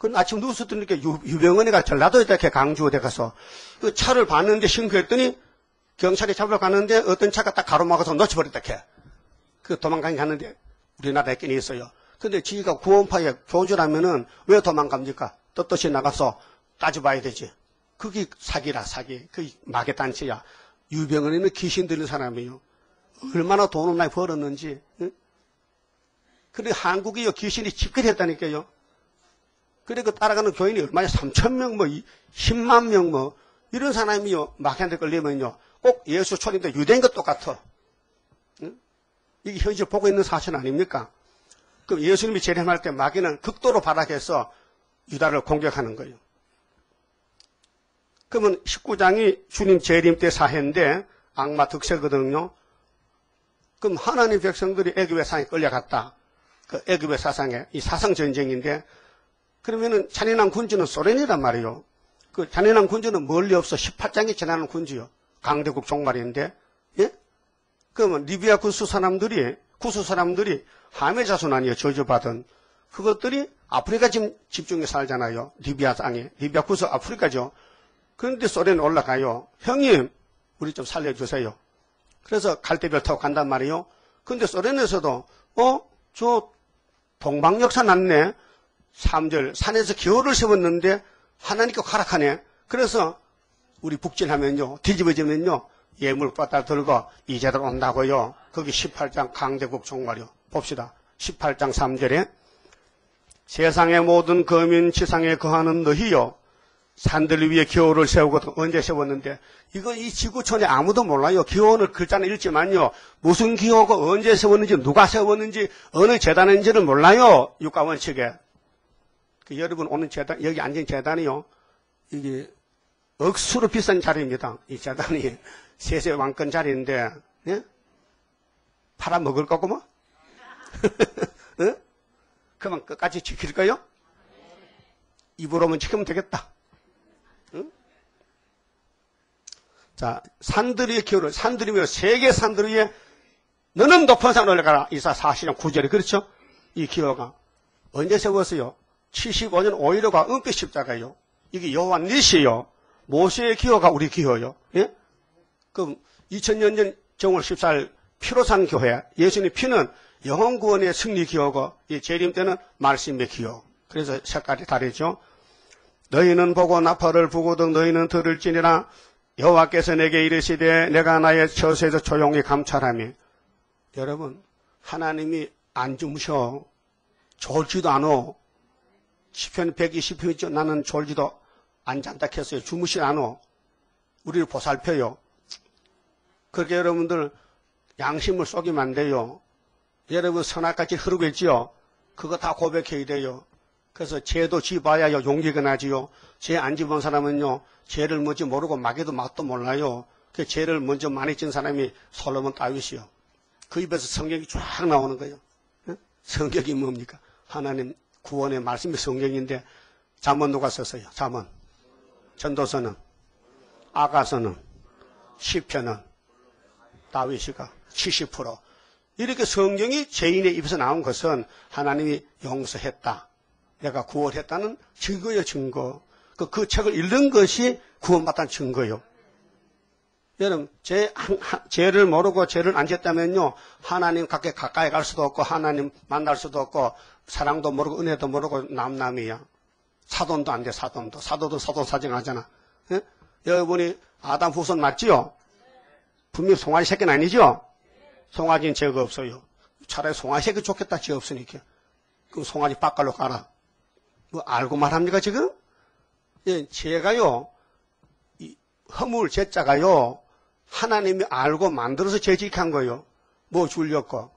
그 아침 누워서 뜨니까 유병원이가 전라도에 이렇게 강주에 가서 그 차를 봤는데 신고했더니 경찰이 잡으러 가는데 어떤 차가 딱 가로막아서 놓쳐버렸다 캐. 그 도망가긴 가는데 우리나라에 있긴 있어요. 근데 지가 구원파에 교주라면은 왜 도망갑니까? 떳떳이 나가서 따져봐야 되지. 그게 사기라 사기. 그 마개 단체야. 유병원에는 귀신 들린 사람이에요. 얼마나 돈을 많이 벌었는지. 응? 그래 한국이요 귀신이 집결했다니까요. 그래 그 따라가는 교인이 얼마나 3천 명, 뭐 10만 명, 뭐 이런 사람이요 마귀한테 걸리면요 꼭 예수 초림도 유대인 것 똑같아. 응? 이게 현실 보고 있는 사실 아닙니까? 그럼 예수님이 재림할 때 마귀는 극도로 발악해서 유다를 공격하는 거예요. 그러면 19장이 주님 재림 때 사회인데 악마 득세거든요. 그럼 하나님 백성들이 애굽의 상에 끌려갔다. 그 애굽의 사상에 이 사상 전쟁인데 그러면은 잔인한 군주는 소련이란 말이에요. 그 잔인한 군주는 멀리 없어 18장이 지나는 군주요. 강대국 종말인데 예? 그러면 리비아 구수 사람들이 구수 사람들이 함의 자손 아니에요. 저주받은 그것들이 아프리카 지금 집중해 살잖아요. 리비아 땅에 리비아 구수 아프리카죠. 그런데 소련 올라가요. 형님 우리 좀 살려주세요. 그래서 갈대별 타고 간단 말이에요. 근데 소련에서도 어? 저 동방역사 났네. 3절 산에서 기호를 세웠는데 하나님께 가락하네. 그래서 우리 북진하면요. 뒤집어지면요. 예물 갖다 들고 이제들 온다고요. 거기 18장 강대국 종말이요. 봅시다. 18장 3절에 세상의 모든 거민 지상에 거하는 너희요. 산들 위에 기호를 세우고 언제 세웠는데 이거 이 지구촌에 아무도 몰라요. 기호는 글자는 읽지만요. 무슨 기호가 언제 세웠는지 누가 세웠는지 어느 재단인지는 몰라요. 육가원칙에. 그 여러분 오는 재단 여기 앉은 재단이요. 이게 억수로 비싼 자리입니다. 이 재단이 [laughs] 세세 왕권 자리인데 예? 팔아먹을 거고 뭐? 어? 그만 끝까지 지킬까요? 입으로만 지키면 되겠다. 응? 자, 산들이의 기호를, 산들이며 세계 산들 위에 너는 높은 산을 올라가라. 이사 40년 9절에 그렇죠? 이 기호가 언제 세웠어요? 75년 5일호가 은빛 십자가요. 이게 여호와 니시요. 모세의 기호가 우리 기호요. 예? 그럼 2000년 전 정월 14일 피로산 교회 예수님 피는 영혼 구원의 승리 기호고 이 재림 때는 말씀의 기호. 그래서 색깔이 다르죠. 너희는 보고 나팔을 부고등 너희는 들을지니라 여호와께서 내게 이르시되 내가 나의 처세에서 조용히 감찰함이 여러분 하나님이 안 주무셔 졸지도 않어 시편 120편 있죠 나는 졸지도 안 잔다 했어요. 주무시 않어. 우리를 보살펴요. 그렇게 여러분들 양심을 속이면 안 돼요. 여러분 선악같이 흐르고 있지요. 그거 다 고백해야 돼요. 그래서 죄도 지봐야 용기가 나지요. 죄 안 지본 사람은요, 죄를 뭔지 모르고 막에도 맛도 몰라요. 그 죄를 먼저 많이 진 사람이 솔로몬 다윗이요. 그 입에서 성경이 쫙 나오는 거예요. 응? 성경이 뭡니까? 하나님 구원의 말씀이 성경인데, 잠언 누가 썼어요? 잠언. 전도서는, 아가서는, 시편은, 다윗이가 70%. 이렇게 성경이 죄인의 입에서 나온 것은 하나님이 용서했다. 내가 구원했다는 증거예요, 증거. 그, 그 책을 읽는 것이 구원받다는 증거예요. 여러분, 죄, 죄를 모르고 죄를 안 지었다면요, 하나님 가까이 갈 수도 없고, 하나님 만날 수도 없고, 사랑도 모르고, 은혜도 모르고, 남남이야. 사돈도 안 돼, 사돈도. 사도도 사돈 사정하잖아. 예? 여러분이 아담 후손 맞지요? 분명 송아지 새끼는 아니죠? 송아지는 죄가 없어요. 차라리 송아지 새끼 좋겠다, 죄 없으니까. 그럼 송아지 빡갈로 가라. 뭐 알고 말합니까, 지금? 예, 죄가요, 이 허물 죄자가요, 하나님이 알고 만들어서 죄직한 거예요. 뭐 줄렸고.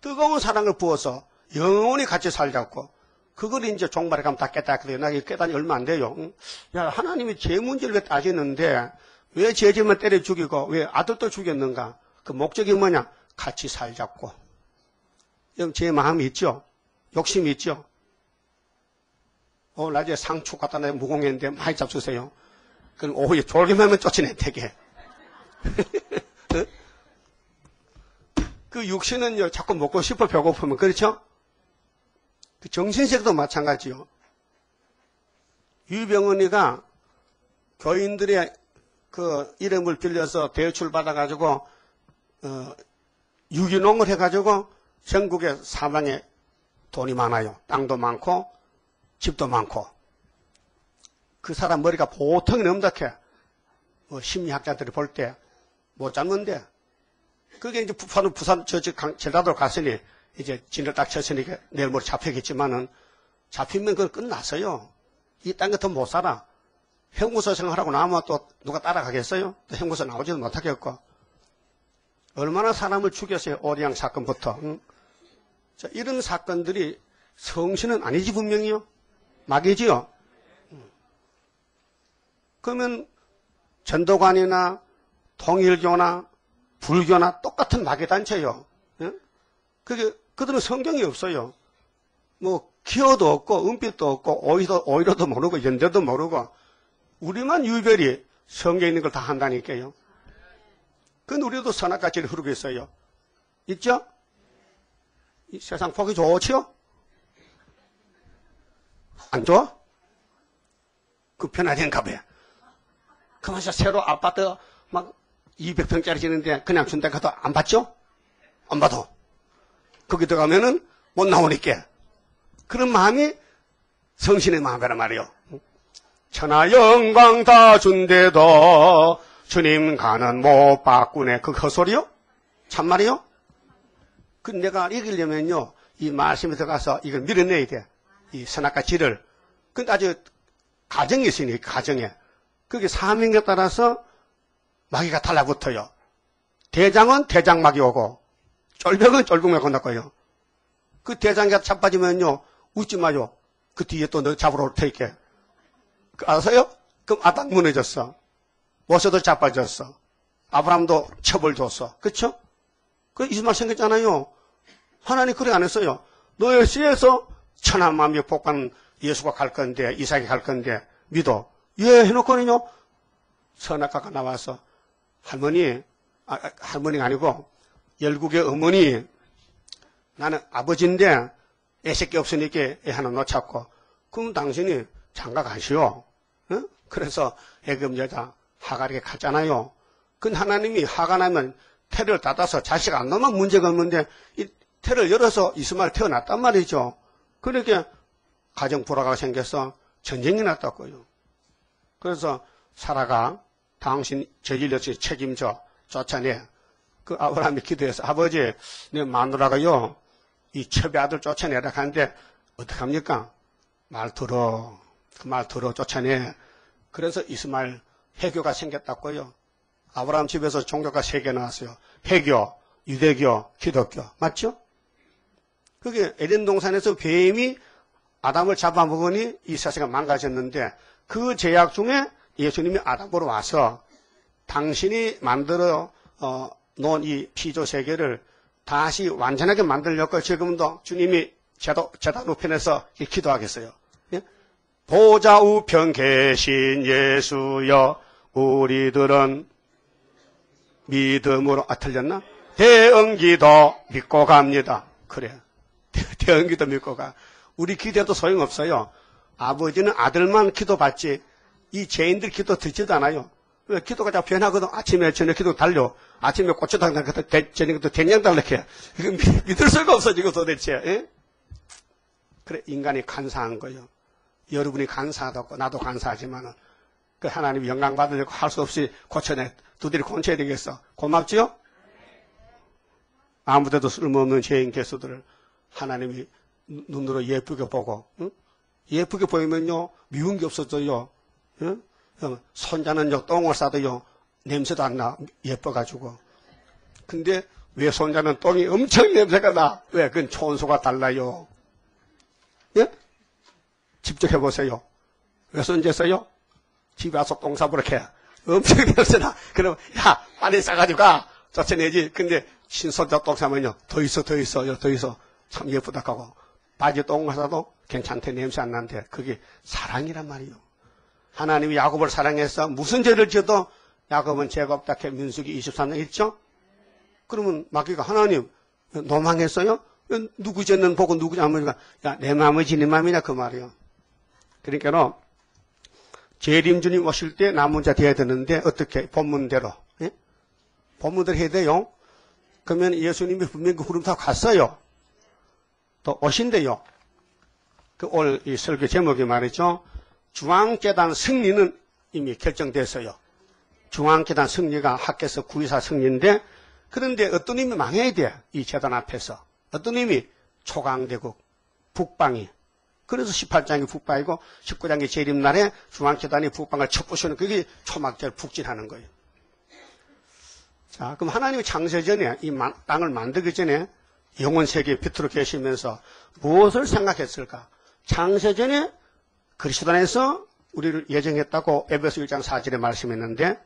뜨거운 사랑을 부어서 영원히 같이 살자고. 그걸 이제 종말에 가면 다 깨닫거든요. 나 깨닫니 얼마 안 돼요. 응? 야, 하나님이 죄 문제를 왜 따지는데, 왜 죄지면 때려 죽이고, 왜 아들도 죽였는가? 그 목적이 뭐냐? 같이 살자고. 제 마음이 있죠? 욕심이 있죠? 어, 낮에 상추 갖다 내 무공했는데 많이 잡수세요. 그럼 오후에 졸기만 하면 쫓아내, 되게. [laughs] 그 육신은요, 자꾸 먹고 싶어 배고프면, 그렇죠? 그 정신세계도 마찬가지요. 유병언이가 교인들의 그 이름을 빌려서 대출 받아가지고, 어, 유기농을 해가지고 전국의 사방에 돈이 많아요. 땅도 많고, 집도 많고. 그 사람 머리가 보통이 넘다해. 뭐 심리학자들이 볼 때 못 잡는데. 그게 이제 부산, 부산, 저, 저, 강- 전라도로 갔으니 이제 진을 딱 쳤으니까 내일 모레 잡히겠지만은 잡히면 그건 끝났어요. 이 땅에 더못 살아. 형무소 생활하고 나면 또 누가 따라가겠어요? 또 형무소 나오지도 못하겠고. 얼마나 사람을 죽였어요. 오리양 사건부터. 응? 자, 이런 사건들이 성신은 아니지 분명히요. 막이지요. 음. 그러면 전도관이나 통일교나 불교나 똑같은 마귀 단체요. 예? 그게 그들은 성경이 없어요. 뭐 기어도 없고 은빛도 없고 오이도 오이로도 모르고 연대도 모르고 우리만 유별이 성경에 있는 걸 다 한다니까요. 근데 우리도 선악같이 흐르고 있어요. 있죠? 이 세상 보기 좋지요? 안 좋아? 그 편하된가 봐요. 그만서 새로 아파트 막 200평짜리 지는데 그냥 준다 가도 안 받죠? 안 받아. 거기 들어가면은 못 나오니까. 그런 마음이 성신의 마음이란 말이요. 천하 영광 다 준대도 주님 가는 못 바꾸네. 그 헛소리요? 참말이요? 그 내가 이기려면요, 이 말씀에 들어가서 이걸 밀어내야 돼. 이 선악과 지를. 근데 아주 가정이 있으니, 가정에. 그게 사명에 따라서 마귀가 달라붙어요. 대장은 대장마귀 오고, 쫄병은 쫄병마귀 건너고요. 그 대장이 자빠지면요, 웃지 마요. 그 뒤에 또 너 잡으러 올 테니까. 그 알아서요? 그럼 아담 무너졌어. 모세도 자빠졌어. 아브라함도 처벌 줬어. 그쵸? 그 이스마엘 생겼잖아요. 하나님 그래 안 했어요. 너의 씨에서 천한 만명 복받는 예수가 갈 건데, 이삭이 갈 건데, 믿어. 예, 해놓고는요, 선악과가 나와서, 할머니, 아, 아, 할머니가 아니고, 열국의 어머니, 나는 아버지인데, 애새끼 없으니까 애 하나 놓쳤고, 그럼 당신이 장가 가시오. 어? 그래서 애금 여자 하갈에게 갔잖아요. 그 하나님이 하가 나면 태를 닫아서 자식 안 나면 문제가 없는데, 이 태를 열어서 이스마엘 태어났단 말이죠. 그러니까 가정 불화가 생겨서 전쟁이 났다고요. 그래서 사라가 당신 저질렀지 책임져 쫓아내. 그 아브라함이 기도해서 아버지 내 마누라가요 이 첩의 아들 쫓아내라 하는데 어떡합니까? 말 들어 그 말 들어 쫓아내 그래서 이스마엘 해교가 생겼다고요. 아브라함 집에서 종교가 세 개 나왔어요. 해교, 유대교, 기독교. 맞죠? 그게 에덴 동산에서 뱀이 아담을 잡아먹으니 이 세상이 망가졌는데 그 제약 중에 예수님이 아담으로 와서 당신이 만들어 어, 놓은 이 피조 세계를 다시 완전하게 만들려고 지금도 주님이 제도, 제단 우편에서 기도하겠어요. 예? 보좌 우편 계신 예수여 우리들은 믿음으로 아 틀렸나? 대응기도 믿고 갑니다. 그래. [laughs] 대응기도 믿고 가. 우리 기도해도 소용없어요. 아버지는 아들만 기도받지 이 죄인들 기도 듣지도 않아요. 왜 기도가 다 변하거든. 아침에 저녁 기도 달려. 아침에 고추당 달려. 저녁에도 된장. 이렇게. 이거 믿- 믿을 수가 없어, 지금 도대체. 예? 그래, 인간이 간사한 거예요. 여러분이 간사하다고, 나도 간사하지만은, 그 하나님 영광 받으려고 할 수 없이 고쳐내. 두드리 고쳐야 되겠어. 고맙지요? 아무데도 쓸모없는 죄인 개수들을 하나님이 눈- 눈으로 예쁘게 보고, 응? 예쁘게 보이면요, 미운 게 없어져요. 응? 어, 손자는 요 똥을 싸도요, 냄새도 안 나, 예뻐가지고. 근데 왜 손자는 똥이 엄청 냄새가 나? 왜? 그건 촌소가 달라요. 예? 직접 해보세요. 왜 손재어요? 집에 와서 똥 싸보러 해. 엄청 [laughs] 냄새 나. 그럼, 야, 빨리 싸가지고 가. 쫓아내지. 근데 신손자 똥 싸면요, 더 있어, 더 있어, 요, 더 있어. 참 예쁘다 하고. 바지 똥을 싸도 괜찮대, 냄새 안 난대. 그게 사랑이란 말이요. 하나님이 야곱을 사랑해서 무슨 죄를 지어도 야곱은 죄가 없다 해 민수기 23장 있죠? 그러면 마귀가 하나님 노망했어요? 누구 죄는 보고 누구 잘못이가 야, 내 마음이 지네 마음이냐 그 말이요. 그러니까는 재림 주님 오실 때 남은 자 돼야 되는데 어떻게 본문대로 예? 본문대로 해야 돼요. 그러면 예수님이 분명히 그 후름 타고 갔어요. 또 오신대요. 그 오늘 이 설교 제목이 말이죠. 중앙재단 승리는 이미 결정됐어요. 중앙재단 승리가 학교에서 구의사 승리인데 그런데 어떤 힘이 망해야 돼. 이 재단 앞에서. 어떤 힘이 초강대국, 북방이. 그래서 18장이 북방이고 19장이 재림날에 중앙재단이 북방을 첩부시는 그게 초막절 북진하는 거예요. 자, 그럼 하나님이 창세 전에 이 마- 땅을 만들기 전에 영원 세계에 빛으로 계시면서 무엇을 생각했을까? 창세 전에 그리스도 안에서 우리를 예정했다고 에베소 1장 4절에 말씀했는데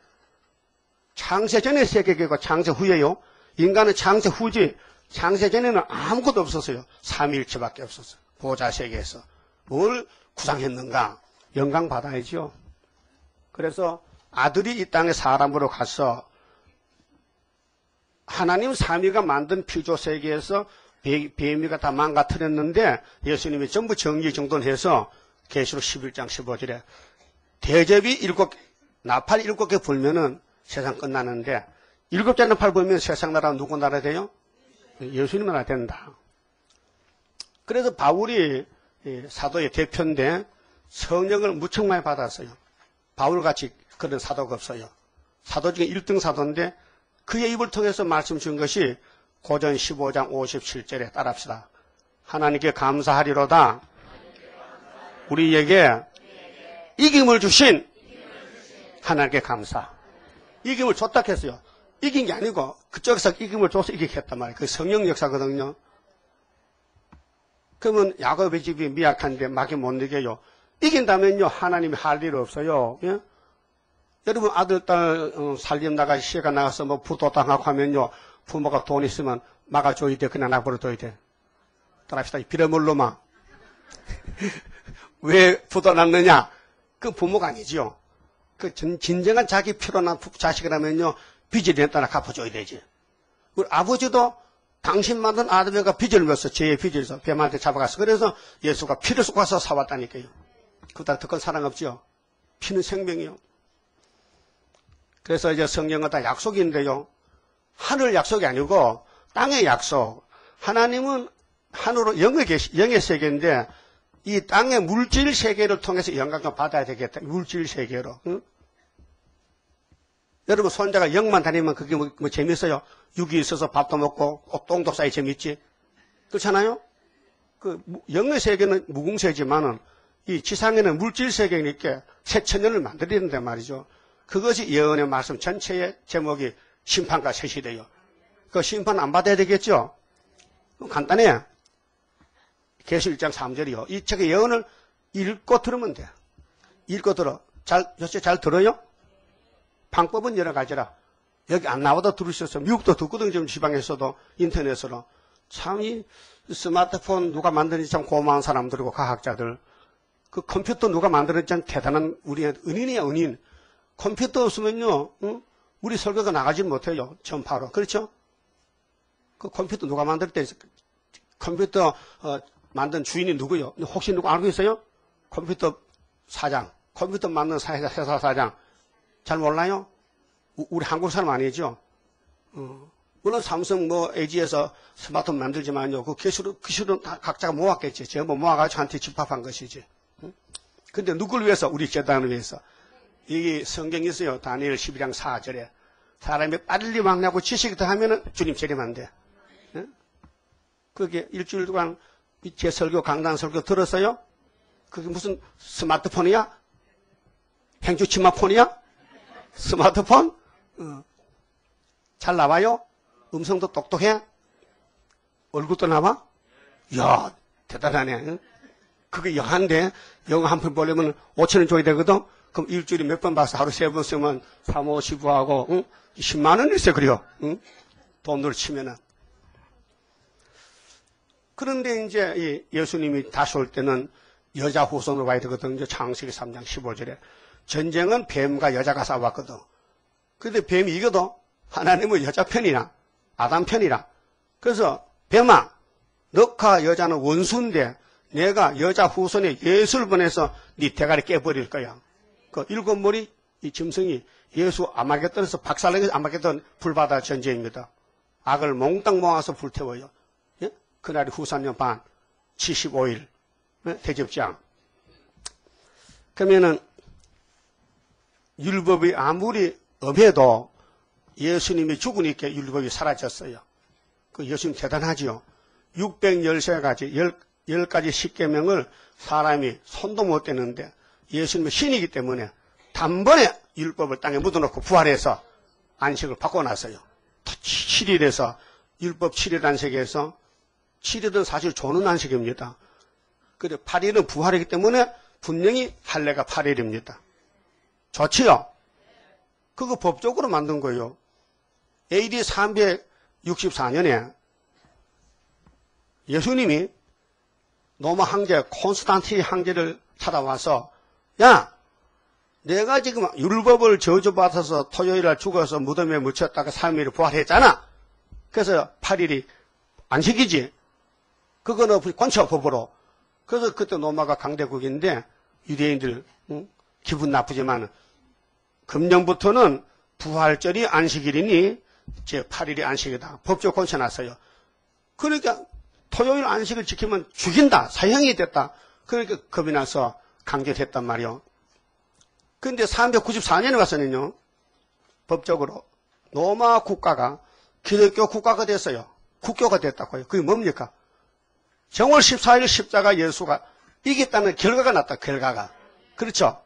창세 전의 세계계고 창세 후에요. 인간은 창세 후지 창세 전에는 아무것도 없었어요. 삼일체밖에 없었어요. 보좌 세계에서 뭘 구상했는가? 영광 받아야죠. 그래서 아들이 이 땅에 사람으로 가서 하나님 삼위가 만든 피조 세계에서 배- 뱀이가 다 망가뜨렸는데 예수님이 전부 정리 정돈해서 계시록 11장 15절에 대접이 일곱 나팔 일곱 개 불면은 세상 끝나는데 일곱 개 나팔 불면 세상 나라 누구 나라 돼요? 예수님 나라 된다. 그래서 바울이 이 사도의 대표인데 성령을 무척 많이 받았어요. 바울같이 그런 사도가 없어요. 사도 중에 1등 사도인데 그의 입을 통해서 말씀 준 것이 고전 15장 57절에 따라합시다. 하나님께 감사하리로다. 우리에게 이김을 주신 하나님께 감사. 이김을 줬다 했어요. 이긴 게 아니고 그쪽에서 이김을 줘서 이기게 했단 말이에요. 그 성령 역사거든요. 그러면 야곱의 집이 미약한데 막이 못 이겨요. 이긴다면요 하나님이 할 일 없어요. 예? 여러분 아들 딸 어, 살림 나가 시가 나가서 뭐 부도 당하고 하면요 부모가 돈 있으면 막아줘야 돼 그냥 나버려둬야 돼. 따라합시다. 비례물로만 왜 부도 났느냐? 그 부모가 아니지요. 그 진, 진정한 자기 필요한 부- 자식이라면요 빚을 따라 갚아줘야 되지. 우리 아버지도 당신 만든 아들과 빚을 냈어. 죄의 빚을 서 뱀한테 잡아갔어. 그래서 예수가 피를 쏟아서 사왔다니까요. 그보다 더큰 사랑 없죠. 피는 생명이요. 그래서 이제 성경은 다 약속인데요. 하늘 약속이 아니고 땅의 약속. 하나님은 하늘로 영의 영의 세계인데 이 땅의 물질 세계를 통해서 좀 받아야 되겠다. 물질 세계로. 응? 여러분 손자가 영만 다니면 그게 뭐, 뭐 재밌어요? 육이 있어서 밥도 먹고 어, 똥도 싸이 재밌지? 그렇잖아요? 그 무- 영의 세계는 무궁세지만은 이 지상에는 물질 세계니까 새 천년을 만들어야 말이죠. 그것이 예언의 말씀 전체의 제목이 심판과 새 시대요. 그 심판 안 받아야 되겠죠? 간단해. 계시 1장 3절이요. 이 책의 예언을 읽고 들으면 돼. 읽고 들어. 잘, 요새 잘 들어요? 방법은 여러 가지라. 여기 안 나와도 들으셨어. 미국도 듣거든, 좀 지방에서도, 인터넷으로. 참, 이 스마트폰 누가 만드는지 참 고마운 사람들이고, 과학자들. 그 컴퓨터 누가 만드는지 참 대단한 우리의 은인이야, 은인. 컴퓨터 없으면요, 응? 우리 설교가 나가지 못해요. 전파로. 그렇죠? 그 컴퓨터 누가 만들 때, 컴퓨터, 어, 만든 주인이 누구요? 혹시 누구 알고 있어요? 컴퓨터 사장. 컴퓨터 만든 사- 회사 사장. 잘 몰라요? 우- 우리 한국 사람 아니죠? 어, 물론 삼성 뭐 LG에서 스마트폰 만들지만요. 그 기술은, 기술은 다 각자가 모았겠지. 전부 모아가지고 한테 집합한 것이지. 응? 근데 누굴 위해서? 우리 재단을 위해서. 이게 성경이 있어요. 다니엘 12장 4절에. 사람이 빨리 왕래하고 지식이 더 하면은 주님 재림한 돼. 응? 그게 일주일 동안 이제 설교, 강단 설교 들었어요? 그게 무슨 스마트폰이야? 행주 치마폰이야? 스마트폰? 어. 잘 나와요? 음성도 똑똑해? 얼굴도 나와? 이야, 대단하네. 응? 그게 영한데, 영어 한편 보려면 5천원 줘야 되거든? 그럼 일주일에 몇 번 봐서 하루 세 번 쓰면 3, 5, 15하고, 응? 10만원 있어, 그래요. 응? 돈으로 치면은. 그런데 이제 이 예수님이 다시 올 때는 여자 후손으로 와야 되거든. 이제 창세기 3장 15절에. 전쟁은 뱀과 여자가 싸웠거든. 근데 뱀이 이거도 하나님은 여자 편이라, 아담 편이라. 그래서 뱀아, 너가 여자는 원수인데 내가 여자 후손에 예수를 보내서 네 대가리 깨버릴 거야. 그 일곱 머리 이 짐승이 예수 아마겟돈에서 박살내서 아마겟돈 불바다 전쟁입니다. 악을 몽땅 모아서 불태워요. 예? 그날이 후산년 반 75일 예? 대접장. 그러면은 율법이 아무리 엄해도 예수님이 죽으니까 율법이 사라졌어요. 그 예수님 대단하지요. 613가지, 10, 가지 십계명을 사람이 손도 못 대는데 예수님은 신이기 때문에 단번에 율법을 땅에 묻어놓고 부활해서 안식을 바꿔놨어요. 7일에서 율법 7일 안식에서 7일은 사실 좋은 안식입니다. 근데 8일은 부활이기 때문에 분명히 할례가 8일입니다. 좋지요? 그거 법적으로 만든 거예요. AD 364년에 예수님이 로마 황제 콘스탄티 황제를 찾아와서 야 내가 지금 율법을 저주받아서 토요일날 죽어서 무덤에 묻혔다가 3일을 부활했잖아. 그래서 8일이 안식이지. 그거는 권쳐 법으로. 그래서 그때 로마가 강대국인데 유대인들 응? 기분 나쁘지만 금년부터는 부활절이 안식일이니 제 8일이 안식이다. 법적 권쳐놨어요. 그러니까 토요일 안식을 지키면 죽인다. 사형이 됐다. 그러니까 겁이 나서 강제됐단 말이요. 근데 394년에 와서는요. 법적으로 로마 국가가 기독교 국가가 됐어요. 국교가 됐다고요. 그게 뭡니까? 정월 14일 십자가 예수가 이겼다는 결과가 났다. 결과가. 그렇죠?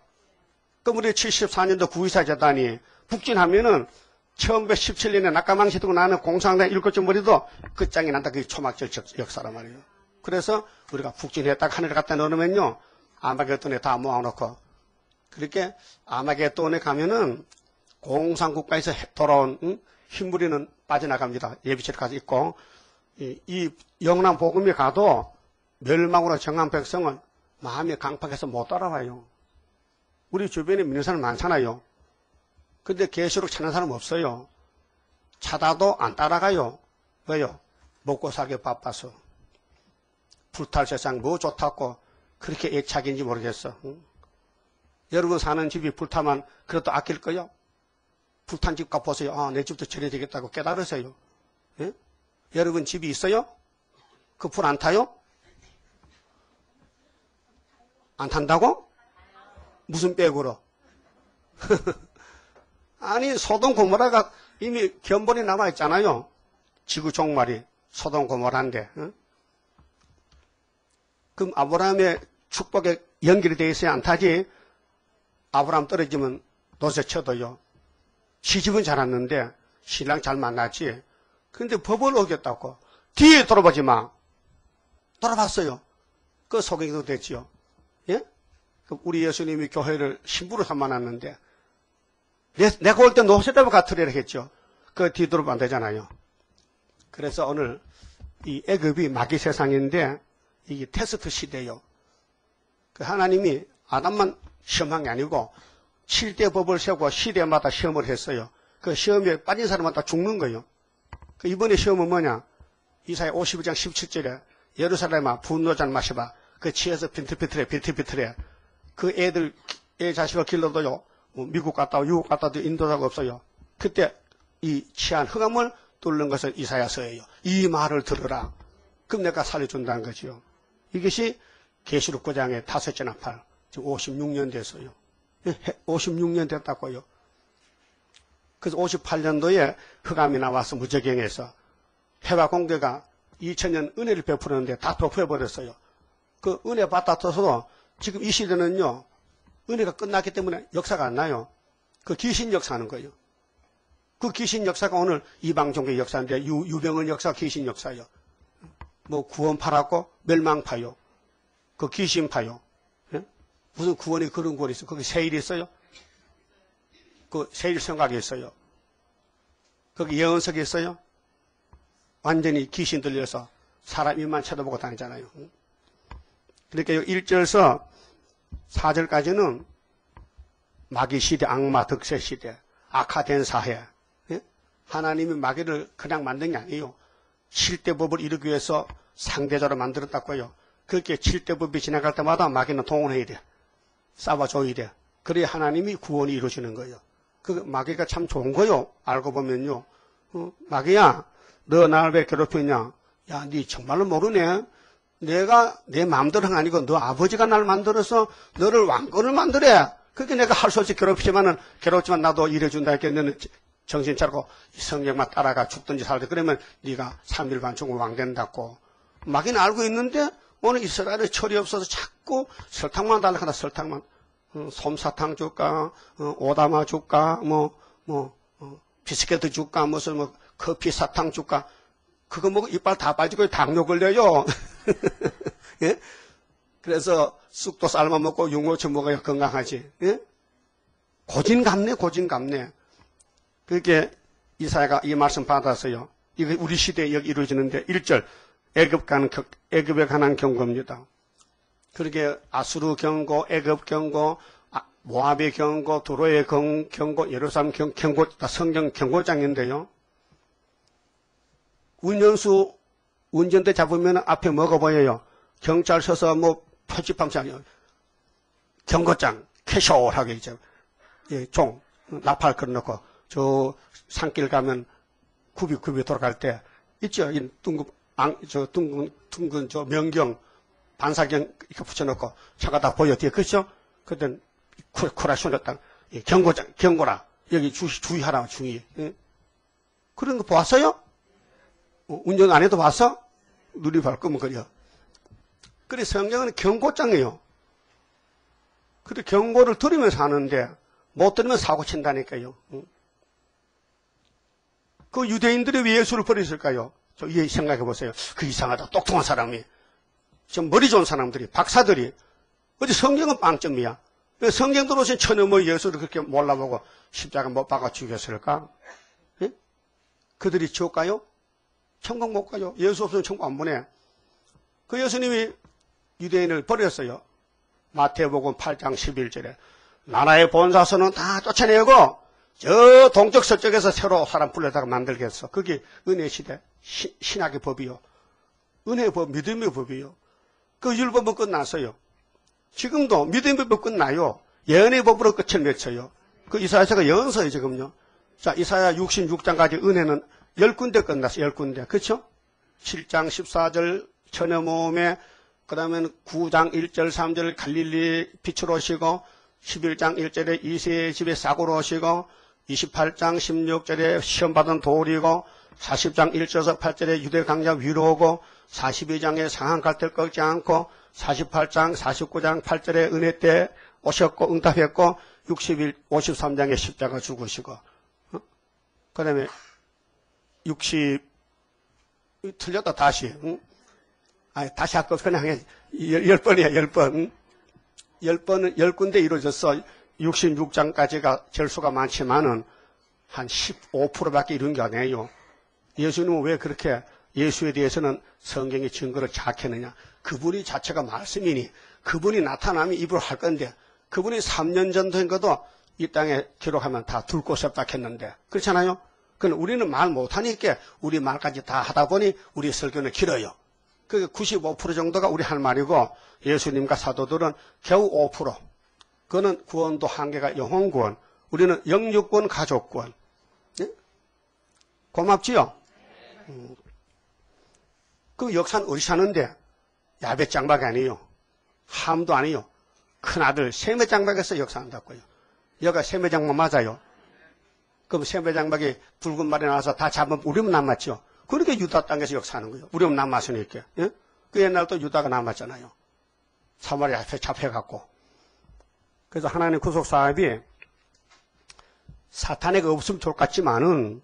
그럼 우리 74년도 구의사 재단이 북진하면은 1917년에 낙가망시 두고 나는 공산당 일곱 점 머리도 끝장이 난다. 그게 초막절 역사란 말이에요. 그래서 우리가 북진했다가 하늘에 갖다 넣으면요. 아마겟돈에 다 모아놓고 그렇게 아마겟돈에 가면은 공산국가에서 돌아온 응? 흰무리는 빠져나갑니다. 예비체를 가지고 있고 이, 이 영남 복음이 가도 멸망으로 정한 백성은 마음이 강팍해서 못 따라와요. 우리 주변에 믿는 사람 많잖아요. 근데 계시록 찾는 사람 없어요. 찾아도 안 따라가요. 왜요? 먹고 살기 바빠서. 불탈 세상 뭐 좋다고 그렇게 애착인지 모르겠어. 응? 여러분 사는 집이 불타면 그래도 아낄 거요? 불탄 집 가보세요. 아, 내 집도 처리해야 되겠다고 깨달으세요. 예? 여러분 집이 있어요? 그 불 안 타요? 안 탄다고? 무슨 백으로? [laughs] 아니 소동 고모라가 이미 견본이 남아 있잖아요. 지구 종말이 소동 고모라인데. 응? 그럼 아브라함의 축복의 연결이 돼 있어야 안 타지. 아브라함 떨어지면 노새 쳐도요. 시집은 잘 왔는데 신랑 잘 만났지. 근데 법을 어겼다고. 뒤에 돌아보지 마. 돌아봤어요. 그 소개도 됐지요. 예? 그 우리 예수님이 교회를 신부로 삼아놨는데 내, 내가 올 때 노새대로 같으리라 했죠. 그 뒤돌아보면 안 되잖아요. 그래서 오늘 이 애급이 마귀 세상인데 이게 테스트 시대요. 그 하나님이 아담만 시험한 게 아니고 7대 법을 세우고 시대마다 시험을 했어요. 그 시험에 빠진 사람마다 죽는 거예요. 그 이번에 시험은 뭐냐? 이사야 52장 17절에 예루살렘아 분노 잔 마셔봐. 그 치에서 빈트빈트래 빈트빈트래. 그 애들 애 자식을 길러도요. 뭐 미국 갔다 와 유국 갔다 와도 인도자가 없어요. 그때 이 취한 흑암을 뚫는 것은 이사야서예요. 이 말을 들으라. 그럼 내가 살려준다는 거지요. 이것이 계시록 9장의 다섯째 나팔. 지금 56년 됐어요. 56년 됐다고요. 그래서 58년도에 흑암이 나와서 무적행에서 해와 공개가 2000년 은혜를 베푸는데 다 덮여버렸어요. 그 은혜 받았어도 지금 이 시대는요, 은혜가 끝났기 때문에 역사가 안 나요. 그 귀신 역사하는 거예요. 그 귀신 역사가 오늘 이방 종교 역사인데 유, 유병은 역사 귀신 역사예요. 뭐 구원파라고 멸망파요. 그 귀신파요. 예? 무슨 구원이 그런 구원이 있어? 거기 세일이 있어요? 그 세일 생각이 있어요. 거기 예언석이 있어요? 완전히 귀신 들려서 사람 입만 쳐다보고 다니잖아요. 그러니까 1절에서 4절까지는 마귀 시대, 악마 득세 시대, 악화된 사회. 예? 하나님이 마귀를 그냥 만든 게 아니에요. 7대 법을 이루기 위해서 상대적으로 만들었다고요. 그렇게 7대 법이 지나갈 때마다 마귀는 동원해야 돼. 싸워줘야 돼. 그래야 하나님이 구원이 이루어지는 거예요. 그 마귀가 참 좋은 거요. 알고 보면요. 어, 마귀야, 너 나를 왜 괴롭히냐? 야, 네 정말로 모르네. 내가 내 마음대로 한게 아니고 너 아버지가 날 만들어서 너를 왕권을 만들어. 그게 내가 할 수 없이 괴롭히지만은 괴롭지만 나도 일해준다 했겠 너는 정신 차리고 성경만 따라가 죽든지 살든 그러면 네가 3일 반 죽으면 왕 된다고. 마귀는 알고 있는데 오늘 이스라엘에 철이 없어서 자꾸 설탕만 달라고 한다 설탕만. 어, 솜사탕 줄까, 어, 오다마 줄까, 뭐, 뭐, 어, 비스켓 줄까, 무슨 뭐, 커피 사탕 줄까. 그거 먹고 이빨 다 빠지고 당뇨 걸려요. [laughs] 예? 그래서 쑥도 삶아 먹고 융어초 먹어야 건강하지. 예? 고진감래, 고진감래. 그렇게 이사야가 이 말씀 받았어요. 이거 우리 시대에 여기 이루어지는데 1절 애굽 가는 애굽에 관한 경고입니다. 그렇게 아수르 경고, 애굽 경고, 아, 모압의 경고, 도로의 경고, 예루살렘 경고, 다 성경 경고장인데요. 운전수 운전대 잡으면 앞에 뭐가 보여요? 경찰 서서 뭐 표지판장이요. 경고장 캐쇼하게 이제 예, 종 나팔 걸어놓고 저 산길 가면 굽이 굽이 돌아갈 때 있죠. 이 둥근 앙, 저 둥근 둥근 저 명경 반사경 이렇게 붙여놓고 차가 다 보여 뒤에 그렇죠? 그때 쿠라 쏘렸다. 예, 경고장 경고라 여기 주, 주의하라 주의. 예? 그런 거 보았어요? 어, 운전 안 해도 봤어? 눈이 그려. 그래 성경은 경고장이에요. 그래 경고를 들으면서 하는데 못 들으면 사고 친다니까요. 그 유대인들이 왜 예수를 버렸을까요? 저 생각해 보세요. 그 이상하다. 똑똑한 사람이. 좀 머리 좋은 사람들이, 박사들이. 어디 성경은 빵점이야. 성경들로서 전혀 뭐 예수를 그렇게 몰라보고 십자가 못 박아 죽였을까? 예? 그들이 지옥 가요? 천국 못 가요. 예수 없으면 천국 안 보내. 그 예수님이 유대인을 버렸어요. 마태복음 8장 11절에 나라의 본사서는 다 쫓아내고 저 동쪽 서쪽에서 새로 사람 불러다가 만들겠어. 그게 은혜 시대 시, 신학의 법이요. 은혜의 법, 믿음의 법이요. 그 율법은 끝났어요. 지금도 믿음의 법 끝나요. 예언의 법으로 끝을 맺혀요. 그 이사야서가 예언서예요, 지금요. 자, 이사야 66장까지 은혜는 10군데 끝났어, 10군데. 그쵸? 7장 14절 천여 모음에, 그 다음에 9장 1절 3절 갈릴리 빛으로 오시고, 11장 1절에 이세의 집에 사고로 오시고, 28장 16절에 시험받은 돌이고, 40장 1절에서 8절에 유대 강자 위로 오고, 42장에 상한 갈대를 꺾지 않고, 48장, 49장, 8절에 은혜 때 오셨고 응답했고 60일, 53장에 십자가 죽으시고 어? 그 다음에 60 틀렸다 다시 응? 아니, 다시 할거 없어 그냥 해. 열, 열 번이야 열 번. 열 번은 열 군데 이루어졌어 66장까지가 절수가 많지만은 한 15%밖에 이룬 게 아니에요. 예수님은 왜 그렇게 예수에 대해서는 성경의 증거를 작했느냐? 그분이 자체가 말씀이니 그분이 나타나면 입으로 할 건데 그분이 3년 전도 한 것도 이 땅에 기록하면 다 둘 곳이 없다 했는데 그렇잖아요? 그건 우리는 말 못하니까 우리 말까지 다 하다 보니 우리 설교는 길어요. 그95% 정도가 우리 할 말이고 예수님과 사도들은 겨우 5%. 그거는 구원도 한계가 영혼 구원. 우리는 영육권 가족권. 예? 고맙지요? 음. 그 역사는 어디 사는데 야배장박이 아니에요. 함도 아니에요. 큰아들 세매 장박에서 역사한다고요. 여가 세매 장박 맞아요. 그럼 세매 장박이 붉은 말이 나와서 다 잡으면 우리면 남았죠. 그렇게 유다 땅에서 역사하는 거예요. 우리면 남았으니까. 예? 그 옛날도 유다가 남았잖아요. 사마리아 앞에 잡혀갖고. 그래서 하나님 구속 사업이 사탄에게 없으면 좋을 것 같지만은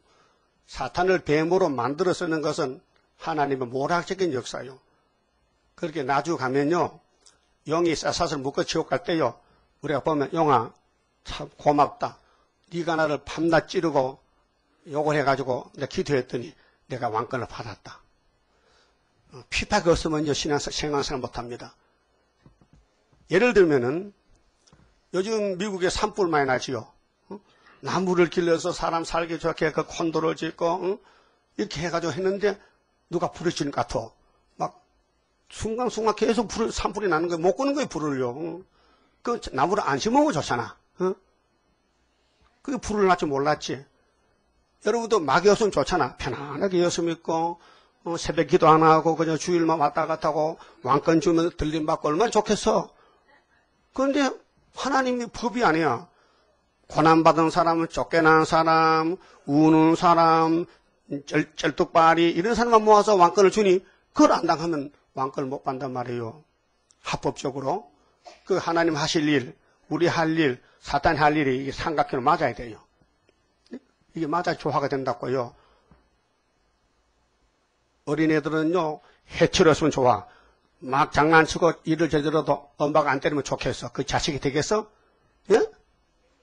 사탄을 뱀으로 만들어 쓰는 것은 하나님의 모락적인 역사요. 그렇게 나주 가면요. 영이 쌀쌀을 묶어 지옥 갈 때요. 우리가 보면 영아 참 고맙다. 네가 나를 밤낮 찌르고 욕을 해가지고 내가 기도했더니 내가 왕권을 받았다. 어, 피파가 없으면 생활생활 못합니다. 예를 들면은 요즘 미국에 산불 많이 나지요. 어? 나무를 길러서 사람 살기 좋게 그 콘도를 짓고 어? 이렇게 해가지고 했는데 누가 불을 지는 것 같아. 막 순간순간 계속 불, 산불이 나는 거예요. 못 끄는 거예요 불을요. 그 나무를 안 심으면 좋잖아. 그게 불을 날줄 몰랐지. 여러분도 막이었으면 좋잖아. 편안하게 여수 있고 어, 새벽 기도 안 하고 그냥 주일만 왔다 갔다 하고 왕권 주면 들림 받고 얼마나 좋겠어. 그런데 하나님이 법이 아니야. 고난받은 사람은 쫓겨난 사람, 우는 사람, 쩔, 쩔뚝발이 이런 사람만 모아서 왕권을 주니 그걸 안 당하면 왕권을 못 받단 말이에요. 합법적으로. 그 하나님 하실 일, 우리 할 일, 사탄이 할 일이 삼각형을 맞아야 돼요. 이게 맞아 조화가 된다고요. 어린애들은요, 해치렸으면 좋아. 막 장난치고 일을 제대로도 엄마가 안 때리면 좋겠어. 그 자식이 되겠어? 예?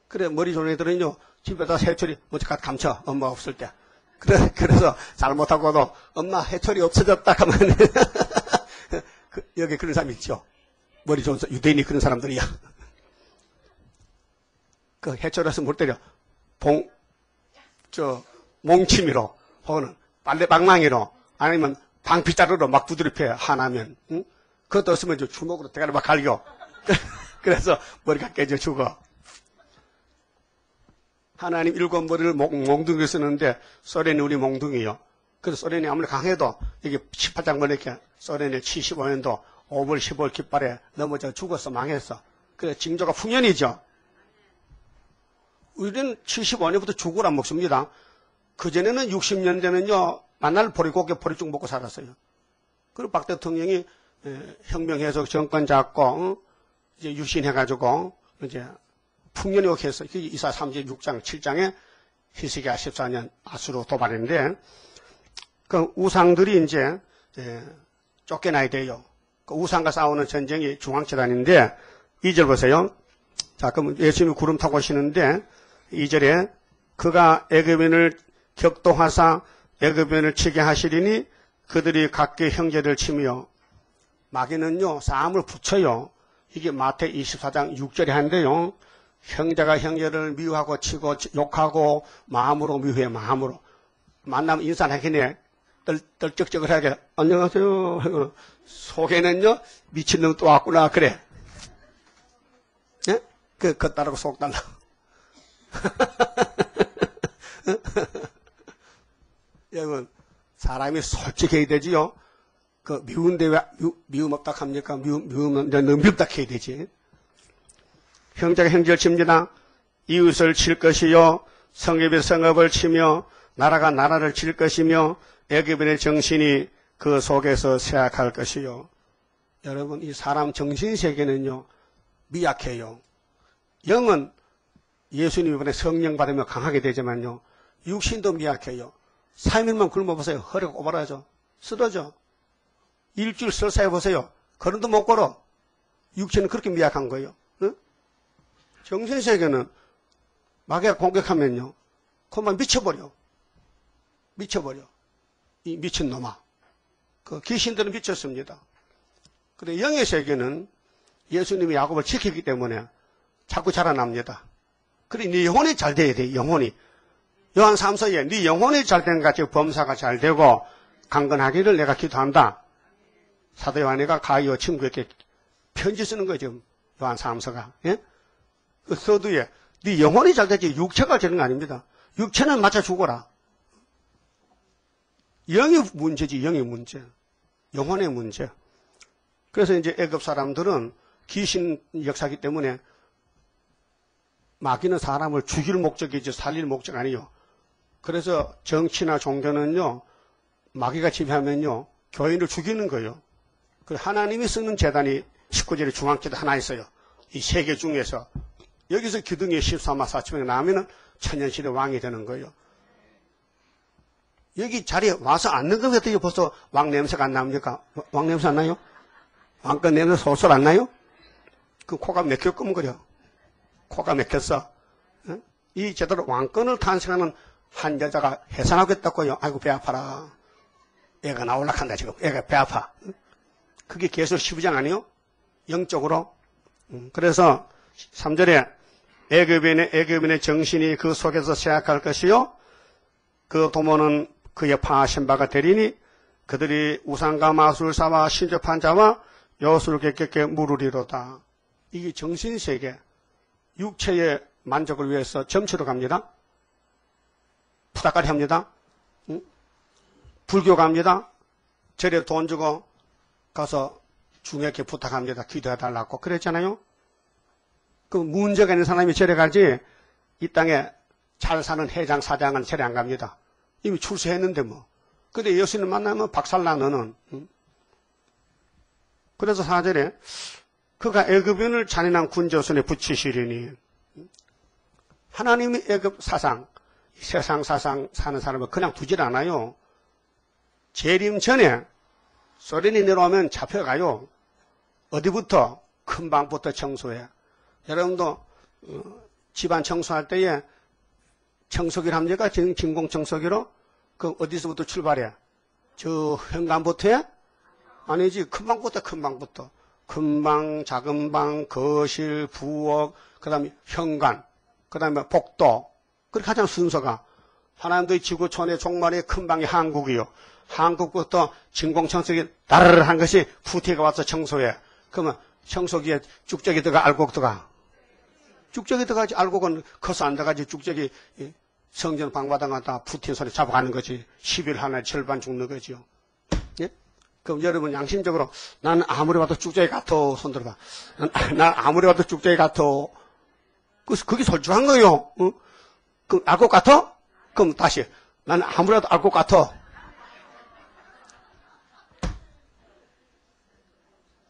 그래, 머리 좋은 애들은요, 집에다 해철이 어디 가서 감춰. 엄마 없을 때. 그래, 그래서 잘못하고도 엄마 해철이 없어졌다 하면 [laughs] 그, 여기 그런 사람 있죠. 머리 좋은 사람, 유대인이 그런 사람들이야. 그 해철에서 못 때려. 봉, 저 몽치미로 혹은 빨래 방망이로 아니면 방피자루로 막 두드려 하나면 응? 그것도 없으면 저 주먹으로 대가리 막 갈겨 [laughs] 그래서 머리가 깨져 죽어 하나님 일곱 머리를 몽둥이 쓰는데 소련이 우리 몽둥이요 그래서 소련이 아무리 강해도 이게 18장 만에 이렇게 소련이 75년도 5월 15일 깃발에 넘어져 죽어서 망했어 그래 징조가 풍년이죠 우리는 75년부터 죽을 안 먹습니다. 그전에는 60년 전에는요, 만날 보리고기 보리죽 먹고 살았어요. 그리고 박 대통령이 혁명해서 정권 잡고, 이제 유신해가지고, 이제 풍년이 오게 해서, 이사 36장, 7장에 희석이 14년 아수로 도발했는데, 그 우상들이 이제, 쫓겨나야 돼요. 그 우상과 싸우는 전쟁이 중앙재단인데, 2절 보세요. 자, 그럼 예수님이 구름 타고 오시는데, 2절에 그가 애굽인을 격동하사 애굽인을 치게 하시리니 그들이 각기 형제를 치며 마귀는요 싸움을 붙여요. 이게 마태 24장 6절에 한데요. 형제가 형제를 미워하고 치고 욕하고 마음으로 미워해 마음으로 만나면 인사하기네 떨쩍쩍을 하게 안녕하세요 속에는요 미친놈 또 왔구나 그래 예? 그, 그 따르고 속 달라 [laughs] 여러분, 사람이 솔직해야 되지요. 그 미운데 왜 미움 없다 합니까? 미움, 미움은 너무 밉다 해야 되지. 형제가 형제를 칩니다. 이웃을 칠 것이요. 성읍이 성읍을 치며 나라가 나라를 칠 것이며 애굽인의 정신이 그 속에서 쇠약할 것이요. 여러분 이 사람 정신 세계는요 미약해요. 영은 예수님 이번에 성령 받으면 강하게 되지만요 육신도 미약해요. 3일만 굶어보세요. 허리가 꼬바라져. 쓰러져. 일주일 설사해 보세요. 걸음도 못 걸어. 육체는 그렇게 미약한 거예요. 응? 정신세계는 마귀가 공격하면요. 그만 미쳐버려. 미쳐버려. 이 미친놈아. 그 귀신들은 미쳤습니다. 근데 영의 세계는 예수님이 야곱을 지키기 때문에 자꾸 자라납니다. 그래, 네 영혼이 잘 돼야 돼, 영혼이. 요한 3서에 네 영혼이 잘된 같이 범사가 잘 되고 강건하기를 내가 기도한다. 사도 요한이가 가이오 친구에게 편지 쓰는 거죠. 요한 3서가. 예? 그 서두에 네 영혼이 잘 되지 육체가 되는 거 아닙니다. 육체는 맞춰 죽어라. 영의 문제지, 영의 문제. 영혼의 문제. 그래서 이제 애급 사람들은 귀신 역사기 때문에 마귀는 사람을 죽일 목적이지 살릴 목적 아니요. 그래서 정치나 종교는요, 마귀가 지배하면요, 교인을 죽이는 거예요. 그 하나님이 쓰는 재단이 19절에 중앙제도 하나 있어요. 이 세계 중에서. 여기서 기둥이 14만 4천명이 나오면은 천년시대 왕이 되는 거예요. 여기 자리에 와서 앉는 것 같아요. 벌써 왕 냄새가 안 납니까? 왕 냄새 안 나요? 왕권 냄새 솔솔 안 나요? 그 코가 맥혀 끔거려. 코가 맥혔어. 응? 이 제대로 왕권을 탄생하는 한 여자가 해산하겠다고요. 아이고 배 아파라. 애가 나올라 한다 지금. 애가 배 아파. 응? 그게 계속 15장 아니요? 영적으로. 음, 그래서 3절에 애급인의 애급인의 정신이 그 속에서 쇠약할 것이요. 그 도모는 그의 파하신 바가 되리니 그들이 우상과 마술사와 신접한 자와 객객게 물으리로다. 이게 정신세계, 육체의 만족을 위해서 점치러 갑니다. 푸다까리 합니다. 응? 불교 갑니다. 절에 돈 주고 가서 중에게 부탁합니다. 기도해 달라고. 그랬잖아요. 그 문제가 있는 사람이 절에 가지 이 땅에 잘 사는 회장, 사장은 절에 안 갑니다. 이미 출세했는데 뭐. 근데 예수님 만나면 박살나 너는. 응? 그래서 사절에 그가 애굽인을 잔인한 군조선에 붙이시리니 하나님이 애굽 사상, 세상 사상 사는 사람을 그냥 두질 않아요. 재림 전에 소련이 내려오면 잡혀가요. 어디부터? 큰 방부터 청소해. 여러분도 어, 집안 청소할 때에 청소기를 합니까? 진공 청소기로? 그 어디서부터 출발해? 저 현관부터 해? 아니지. 큰 방부터 큰 방부터. 큰 방, 작은 방, 거실, 부엌, 그 다음에 현관, 그 다음에 복도. 그렇게 하잖아, 순서가. 하나님도 지구촌의 종말의 큰 방이 한국이요. 한국부터 진공 청소기 다르르 한 것이 후티가 와서 청소해. 그러면 청소기에 쭉저기 들어가 알곡 들어가. 쭉저기 들어가지 알곡은 커서 안 들어가지 쭉저기 성전 방마당 갔다 푸틴 소리 잡아가는 거지. 10일 하나에 절반 죽는 거지요. 예? 그럼 여러분 양심적으로 나는 아무리 봐도 쭉저기 같아. 손 들어봐. 난, 난 아무리 봐도 쭉저기 같아. 그, 그게 솔직한 거요. 어? 그 알곡 같아? 그럼 다시. 나는 아무리 봐도 알곡 같아.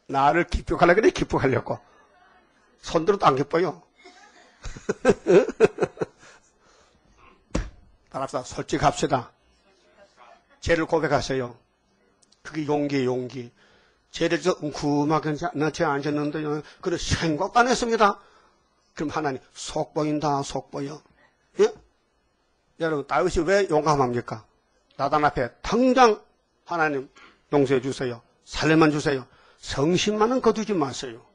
나를 기쁘하려고 그래, 기쁘하려고. 손들어도 안 기뻐요. [laughs] 따라서 솔직합시다. 죄를 고백하세요. 그게 용기, 용기. 죄를 저 웅큼하게 나죄 앉았는데요. 그래 생각도 안 했습니다. 그럼 하나님 속 보인다, 속 보여. 예? 여러분 다윗이 왜 용감합니까? 나단 앞에 당장 하나님 용서해 주세요. 살려만 주세요. 성심만은 거두지 마세요.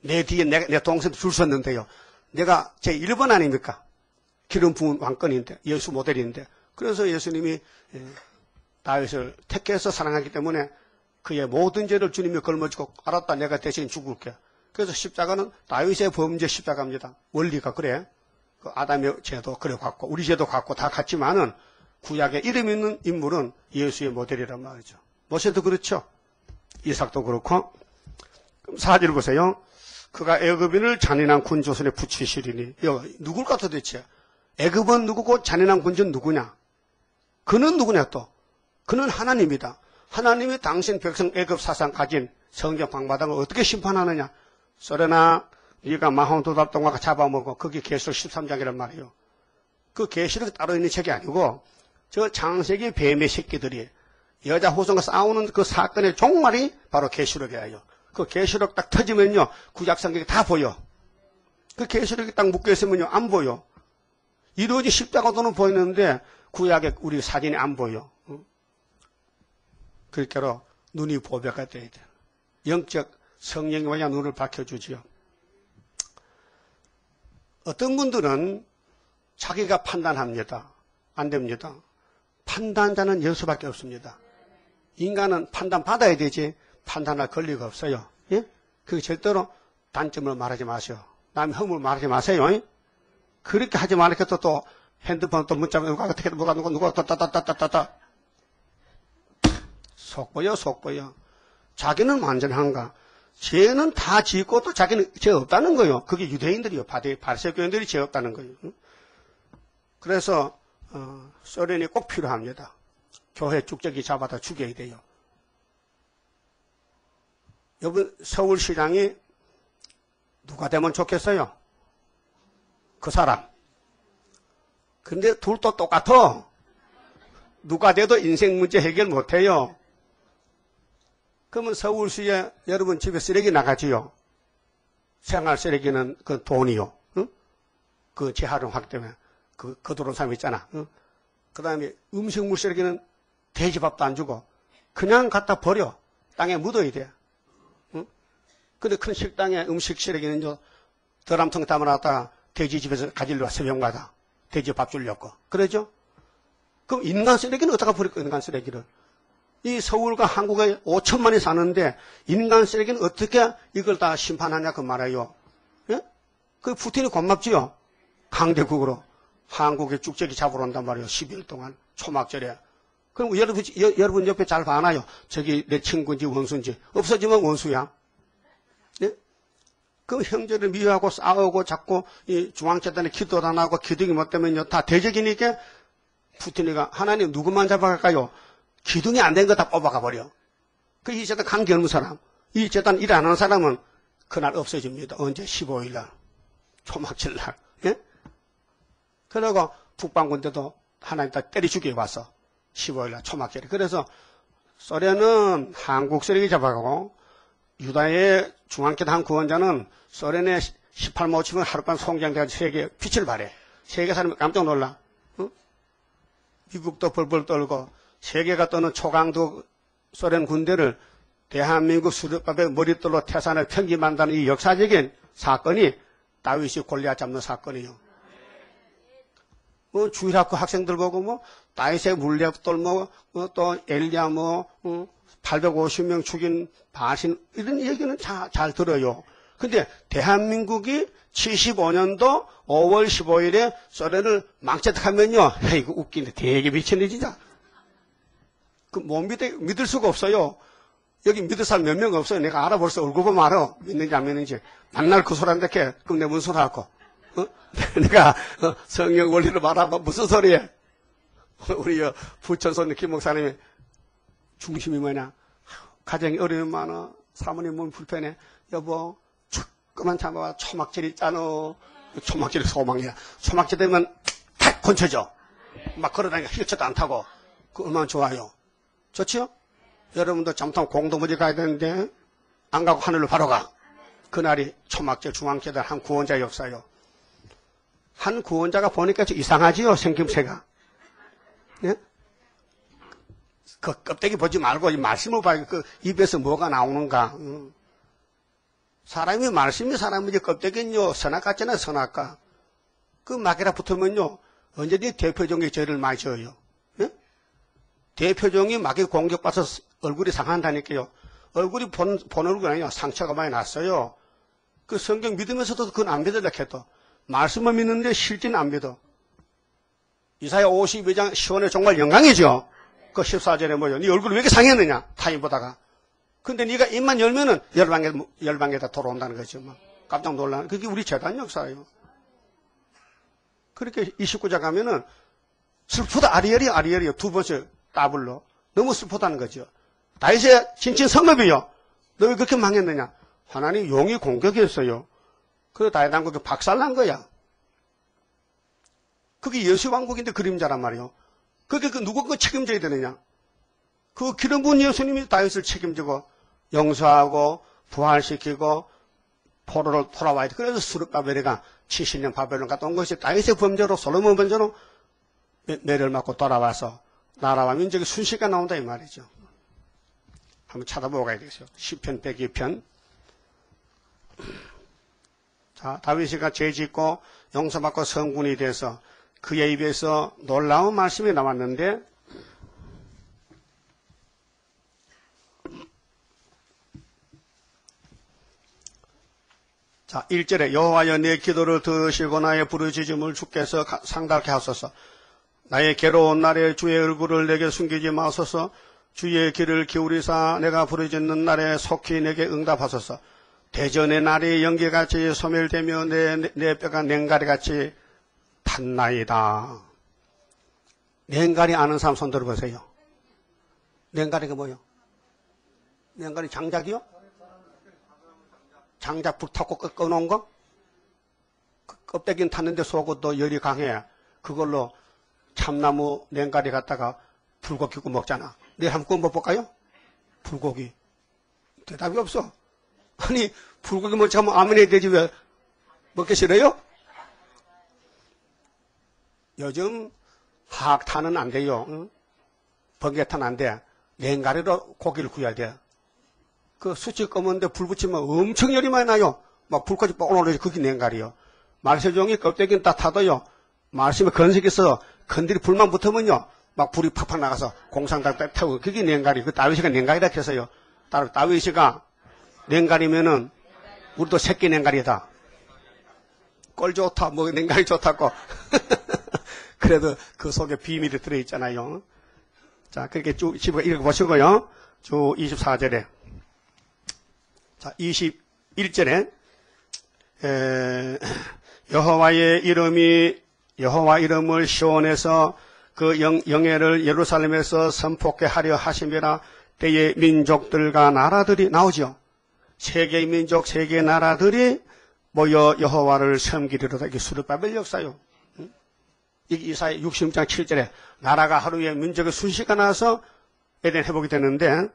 내 뒤에 내, 내 동생도 줄 섰는데요. 내가 제 1번 아닙니까? 기름 부은 왕권인데, 예수 모델인데. 그래서 예수님이 예, 다윗을 택해서 사랑하기 때문에 그의 모든 죄를 주님이 걸머지고 알았다 내가 대신 죽을게. 그래서 십자가는 다윗의 범죄 십자가입니다. 원리가 그래. 그 아담의 죄도 그래 갖고 우리 죄도 갖고 다 같지만은 구약에 이름 있는 인물은 예수의 모델이란 말이죠. 모세도 그렇죠. 이삭도 그렇고 사절 보세요. 그가 애굽인을 잔인한 군조선에 붙이시리니 여 누굴까 도대체? 애굽은 누구고 잔인한 군주는 누구냐? 그는 누구냐 또? 그는 하나님이다. 하나님이 당신 백성 애굽 사상 가진 성경 방바닥을 어떻게 심판하느냐? 소련아, 네가 동안 잡아먹고 그게 계시록 13장이란 말이에요. 그 계시록 따로 있는 책이 아니고 저 장세기 뱀의 새끼들이 여자 호성과 싸우는 그 사건의 종말이 바로 계시록이에요. 그 계시록 딱 터지면요 구약성경이 다 보여. 그 계시록이 딱 묶여 있으면요 안 보여. 이루어진 십자가도는 보이는데 구약의 우리 사진이 안 보여. 그러니까 눈이 보배가 돼야 돼. 영적 성령이 와야 눈을 밝혀주지요. 어떤 분들은 자기가 판단합니다. 안 됩니다. 판단자는 여수밖에 없습니다. 인간은 판단 받아야 되지 판단할 권리가 없어요. 예? 그 절대로 단점을 말하지 마세요. 남의 허물 말하지 마세요. 예? 그렇게 하지 말니까 또, 또 핸드폰 또 문자 누가 어떻게 누가 누가 누가 따따따따따따 속보여 속보여 자기는 완전한가 죄는 다 짓고 또 자기는 죄 없다는 거예요. 그게 유대인들이요. 바리새교인들이 죄 없다는 거예요. 그래서 어, 소련이 꼭 필요합니다. 교회 쭉저기 잡아다 죽여야 돼요. 여러분 서울시장이 누가 되면 좋겠어요? 그 사람. 근데 둘도 똑같아. 누가 돼도 인생 문제 해결 못해요. 그러면 서울시에 여러분 집에 쓰레기 나가지요. 생활 쓰레기는 그 돈이요. 응? 그 재활용 때문에 그 거두는 사람 있잖아. 응? 그 다음에 음식물 쓰레기는 돼지밥도 안 주고 그냥 갖다 버려. 땅에 묻어야 돼. 응? 근데 큰 식당에 음식 쓰레기는 저 드람통 담아놨다가 돼지 집에서 가지러 와 새벽마다 돼지 밥 주려고. 그러죠? 그럼 인간 쓰레기는 어디다가 버릴 거야, 인간 쓰레기를? 이 서울과 한국에 5천만이 사는데 인간 쓰레기는 어떻게 이걸 다 심판하냐 그 말이에요. 예? 그 푸틴이 고맙지요. 강대국으로 한국에 쭉저기 잡으러 온단 말이에요. 10일 동안 초막절에. 그럼 여러분, 여, 여러분 옆에 잘 봐놔요. 저기 내 친구인지 원수인지. 없어지면 원수야. 예? 그 형제를 미워하고 싸우고 자꾸 이 중앙재단에 기도도 안 하고 기둥이 못 되면요. 다 대적이니까 푸틴이가 하나님 누구만 잡아갈까요? 기둥이 안 된 거 다 뽑아가 버려. 그 이 재단 관계 없는 사람, 이 재단 일 안 하는 사람은 그날 없어집니다. 언제? 15일 날. 초막질 날. 예? 그러고 북방군대도 하나님 다 때려 죽여 와서 15일 날 초막절에. 그래서 소련은 한국 쓰레기 잡아가고 유다의 중앙계단 한 구원자는 소련의 18모 치면 하룻밤 송장돼가지고 세계 빛을 발해. 세계 사람이 깜짝 놀라. 어? 미국도 벌벌 떨고 세계가 떠는 초강도 소련 군대를 대한민국 수렵밥에 머릿돌로 태산을 편집한다는 이 역사적인 사건이 다윗이 골리앗 잡는 사건이요. 뭐 주일학교 학생들 보고 뭐 다윗의 물렵돌 뭐또 엘리야 뭐 어, 850명 죽인 바신 이런 얘기는 자, 잘 들어요. 근데 대한민국이 75년도 5월 15일에 소련을 망쳤하면요. 이거 웃기네. 되게 미쳤네 진짜. 그 못 믿을, 믿을 수가 없어요. 여기 믿을 사람 몇 명 없어요. 내가 알아볼 수 얼굴 보면 알아. 믿는지 안 믿는지. 만날 그 소리한테 그럼 내가 무슨 소리 할거? 어? [laughs] 내가 어, 성경 원리를 말하면 무슨 소리야? [laughs] 우리 부천손 김 목사님이 중심이 뭐냐? 가정이 어려움 많아. 사모님 몸 불편해. 여보, 조금만 참아봐. 초막질 있잖아. 초막질이 소망이야. 초막질 되면 탁 건쳐져. 막 걸어다니까 힐쳐도 안 타고. 그 얼마나 좋아요. 좋죠? 여러분도 잠깐 공동부지 가야 되는데 안 가고 하늘로 바로 가. 그날이 초막절 중앙재단 한 구원자 역사요. 한 구원자가 보니까 좀 이상하지요, 생김새가. 예? 그 껍데기 보지 말고 이 말씀을 봐요. 그 입에서 뭐가 나오는가. 응. 사람이 말씀이 사람이지 껍데기는요, 선악 같잖아요, 선악가. 그 마개라 붙으면요, 언제든지 대표적인 죄를 많이 져요. 대표적인 마귀 공격받아서 얼굴이 상한다니까요. 얼굴이 본, 본 얼굴이 아니야. 상처가 많이 났어요. 그 성경 믿으면서도 그건 안 믿으려 해도. 말씀을 믿는데 실제는 안 믿어. 이사야 52장 시원해 정말 영광이죠. 그 14절에 뭐요? 네 얼굴이 왜 이렇게 상했느냐? 타인 보다가. 근데 네가 입만 열면은 열방에, 열방에다 돌아온다는 거죠. 뭐. 깜짝 놀라는. 그게 우리 재단 역사예요. 그렇게 29장 가면은 슬프다 아리엘이 아리엘이요. 두 번째 따블로. 너무 슬프다는 거죠. 다윗의 신친 성읍이요. 너 왜 그렇게 망했느냐? 하나님 용이 공격했어요. 그래서 다이당국이 박살난 거야. 그게 예수 왕국인데 그림자란 말이요. 그게 그 누가 그 책임져야 되느냐? 그 기름 부은 예수님이 다윗을 책임지고 용서하고 부활시키고 포로를 돌아와야 돼. 그래서 수르바벨이가 70년 바벨론 갔다 온 것이 다윗의 범죄로 솔로몬 범죄로 매- 매를 맞고 돌아와서 나라와 민족의 순식간 나온다 이 말이죠. 한번 찾아보고 가야 되겠어요. 10편 102편. [clears throat] 자, 다윗이가 죄 짓고 용서받고 성군이 돼서 그의 입에서 놀라운 말씀이 나왔는데 자, 1절에 여호와여 내 기도를 들으시고 나의 부르짖음을 주께서 가- 상달케 하소서. 나의 괴로운 날에 주의 얼굴을 내게 숨기지 마소서. 주의 길을 기울이사 내가 부르짖는 날에 속히 내게 응답하소서. 대전의 날이 연기같이 소멸되며 내, 내, 내 뼈가 냉가리같이 탔나이다. 냉가리 아는 사람 손 들어보세요. 냉가리가 뭐요? 냉가리 장작이요? 장작 불 타고 끄- 꺼놓은 거? 그 껍데기는 탔는데 속은 열이 강해. 그걸로 참나무 냉가리 갖다가 불고기 구워 먹잖아. 내일 한번 구워 먹어볼까요? 불고기. 대답이 없어. 아니, 불고기 먹지 하면 아멘 해야 되지 왜 먹기 싫어요? 요즘 하악탄은 안 돼요. 응? 번개탄 안 돼. 냉가리로 고기를 구워야 돼. 그 수치 검은데 불 붙이면 엄청 열이 많이 나요. 막 불까지 뻑 올라오지 그게 냉갈이요. 말세종이 껍데기는 다 타도요. 말씀에 건색해서 건드리 불만 붙으면요. 막 불이 팍팍 나가서 공상당 때 태우고 그게 냉갈이. 그 다윗이가 냉갈이라 했어요. 따로 다윗이가 냉갈이면은 우리도 새끼 냉갈이다. 꼴 좋다. 뭐 냉갈이 좋다고. [laughs] 그래도 그 속에 비밀이 들어있잖아요. 자, 그렇게 쭉 집어 읽어보시고요. 주 24절에. 자, 21절에 여호와의 이름이 여호와 이름을 시온에서 그 영, 영예를 예루살렘에서 선포케 하려 하심이라 때의 민족들과 나라들이 나오죠. 세계의 민족, 세계의 나라들이 모여 여호와를 섬기리로다. 이게 수르바벨 역사요. 응? 이게 이사야 66장 7절에 나라가 하루에 민족의 순시가 나서 에덴 회복이 되는데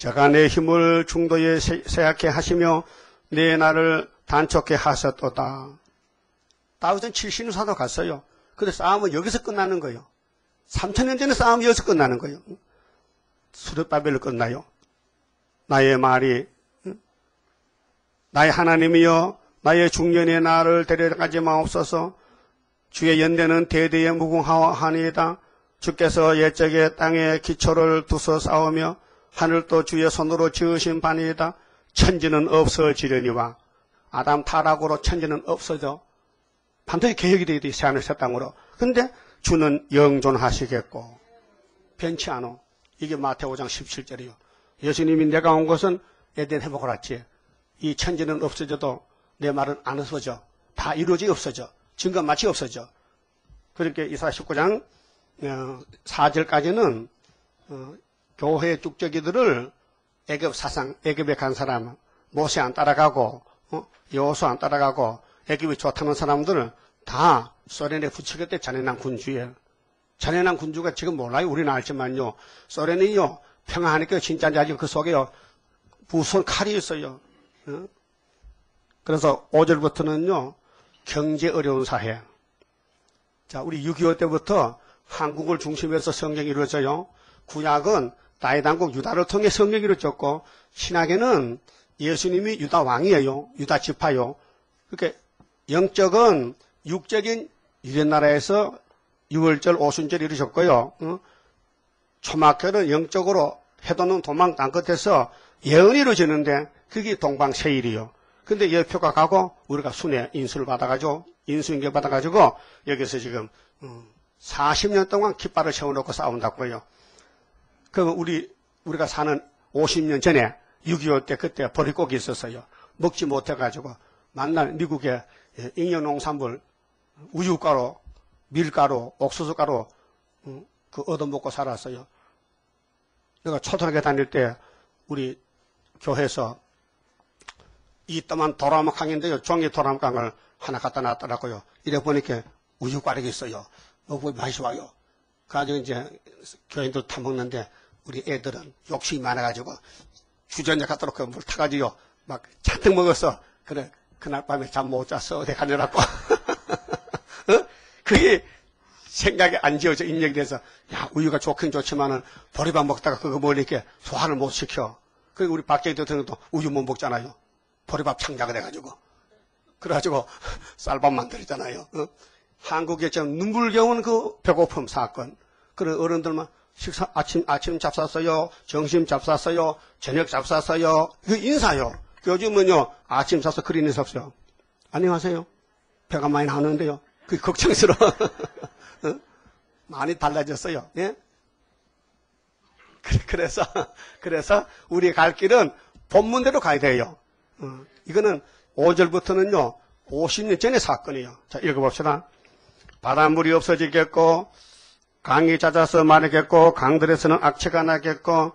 저가 내 힘을 중도에 세- 세약케 하시며 내 나를 단촉케 하셨도다. 다윗은 70사도 갔어요. 근데 싸움은 여기서 끝나는 거예요. 3천년 전에 싸움이 여기서 끝나는 거예요. 수르바벨로 끝나요. 나의 말이 응? 나의 하나님이여 나의 중년의 나를 데려가지 마옵소서 주의 연대는 대대에 무궁하니이다. 주께서 옛적에 땅에 기초를 두서 싸우며 하늘도 주의 손으로 지으신 반이다. 천지는 없어지려니와 아담 타락으로 천지는 없어져. 반드시 개혁이 되어야 돼, 새하늘 새 땅으로. 근데 주는 영존하시겠고 변치 않아. 이게 마태오 5장 17절이요. 예수님이 내가 온 것은 에덴 회복을 했지. 이 천지는 없어져도 내 말은 안 없어져. 다 이루어지 없어져. 증거 마치 없어져. 그렇게 이사 19장 4절까지는 어, 교회 쭉저기들을 애굽 사상, 애굽에 간 사람, 모세 안 따라가고, 어, 여호수 안 따라가고, 애굽이 좋다는 사람들을 다 소련에 붙이겠대 잔해난 군주에. 잔해난 군주가 지금 몰라요. 우리는 알지만요. 소련이요, 평화하니까 진짜인지 알지만 그 속에요, 무슨 칼이 있어요. 어? 그래서 5절부터는요, 경제 어려운 사회. 자, 우리 6.25 때부터 한국을 중심으로 성경이 이루어져요. 구약은 다이당국 유다를 통해 성경이 이루어졌고, 신학에는 예수님이 유다 왕이에요. 유다 지파요. 그렇게 영적은 육적인 유대 나라에서 6월절 오순절 이루셨고요. 어? 초막절은 영적으로 해도는 도망 난 끝에서 예언이 이루어지는데 그게 동방세일이요. 근데 예표가 가고 우리가 순회 인수를 받아가지고 인수인계 받아가지고 여기서 지금 40년 동안 깃발을 세워놓고 싸운다고요. 그럼 우리 우리가 사는 50년 전에 6.25 때 그때 버리고기 있었어요. 먹지 못해가지고 만날 미국의 잉여농산물 우유가루, 밀가루, 옥수수가루 음, 그 얻어먹고 살았어요. 내가 초등학교 다닐 때 우리 교회에서 이 또한 도라목항인데요. 종이 도라목항을 하나 갖다 놨더라고요. 이래 보니까 우유과락이 있어요. 먹고 맛이 와요. 그래가지고 이제 교인들 타먹는데 우리 애들은 욕심이 많아가지고 주전자 갖다 놓고 물 타가지고 막 잔뜩 먹었어. 그래, 그날 밤에 잠 못 잤어. 어디 가느라고. [laughs] 어? 그게 생각이 안 지어져 입력이 돼서 야 우유가 좋긴 좋지만은 보리밥 먹다가 그거 먹으니까 소화를 못 시켜. 그 우리 박정희 대통령도 우유 못 먹잖아요. 보리밥 창작을 해가지고 그래가지고 [laughs] 쌀밥 만들었잖아요. 어? 한국에 좀 눈물겨운 그 배고픔 사건. 그런 어른들만 식사 아침 아침 잡쌌어요, 점심 잡쌌어요, 저녁 잡쌌어요. 그 인사요. 요즘은요 아침 사서 그런 인사 없어요. 안녕하세요. 배가 많이 나오는데요. 그 걱정스러워. [laughs] 어? 많이 달라졌어요. 예? 그래- 그래서 [laughs] 그래서 우리 갈 길은 본문대로 가야 돼요. 어, 이거는 5절부터는요 50년 전의 사건이에요. 자 읽어봅시다. 바닷물이 없어지겠고 강이 잦아서 마르겠고 강들에서는 악취가 나겠고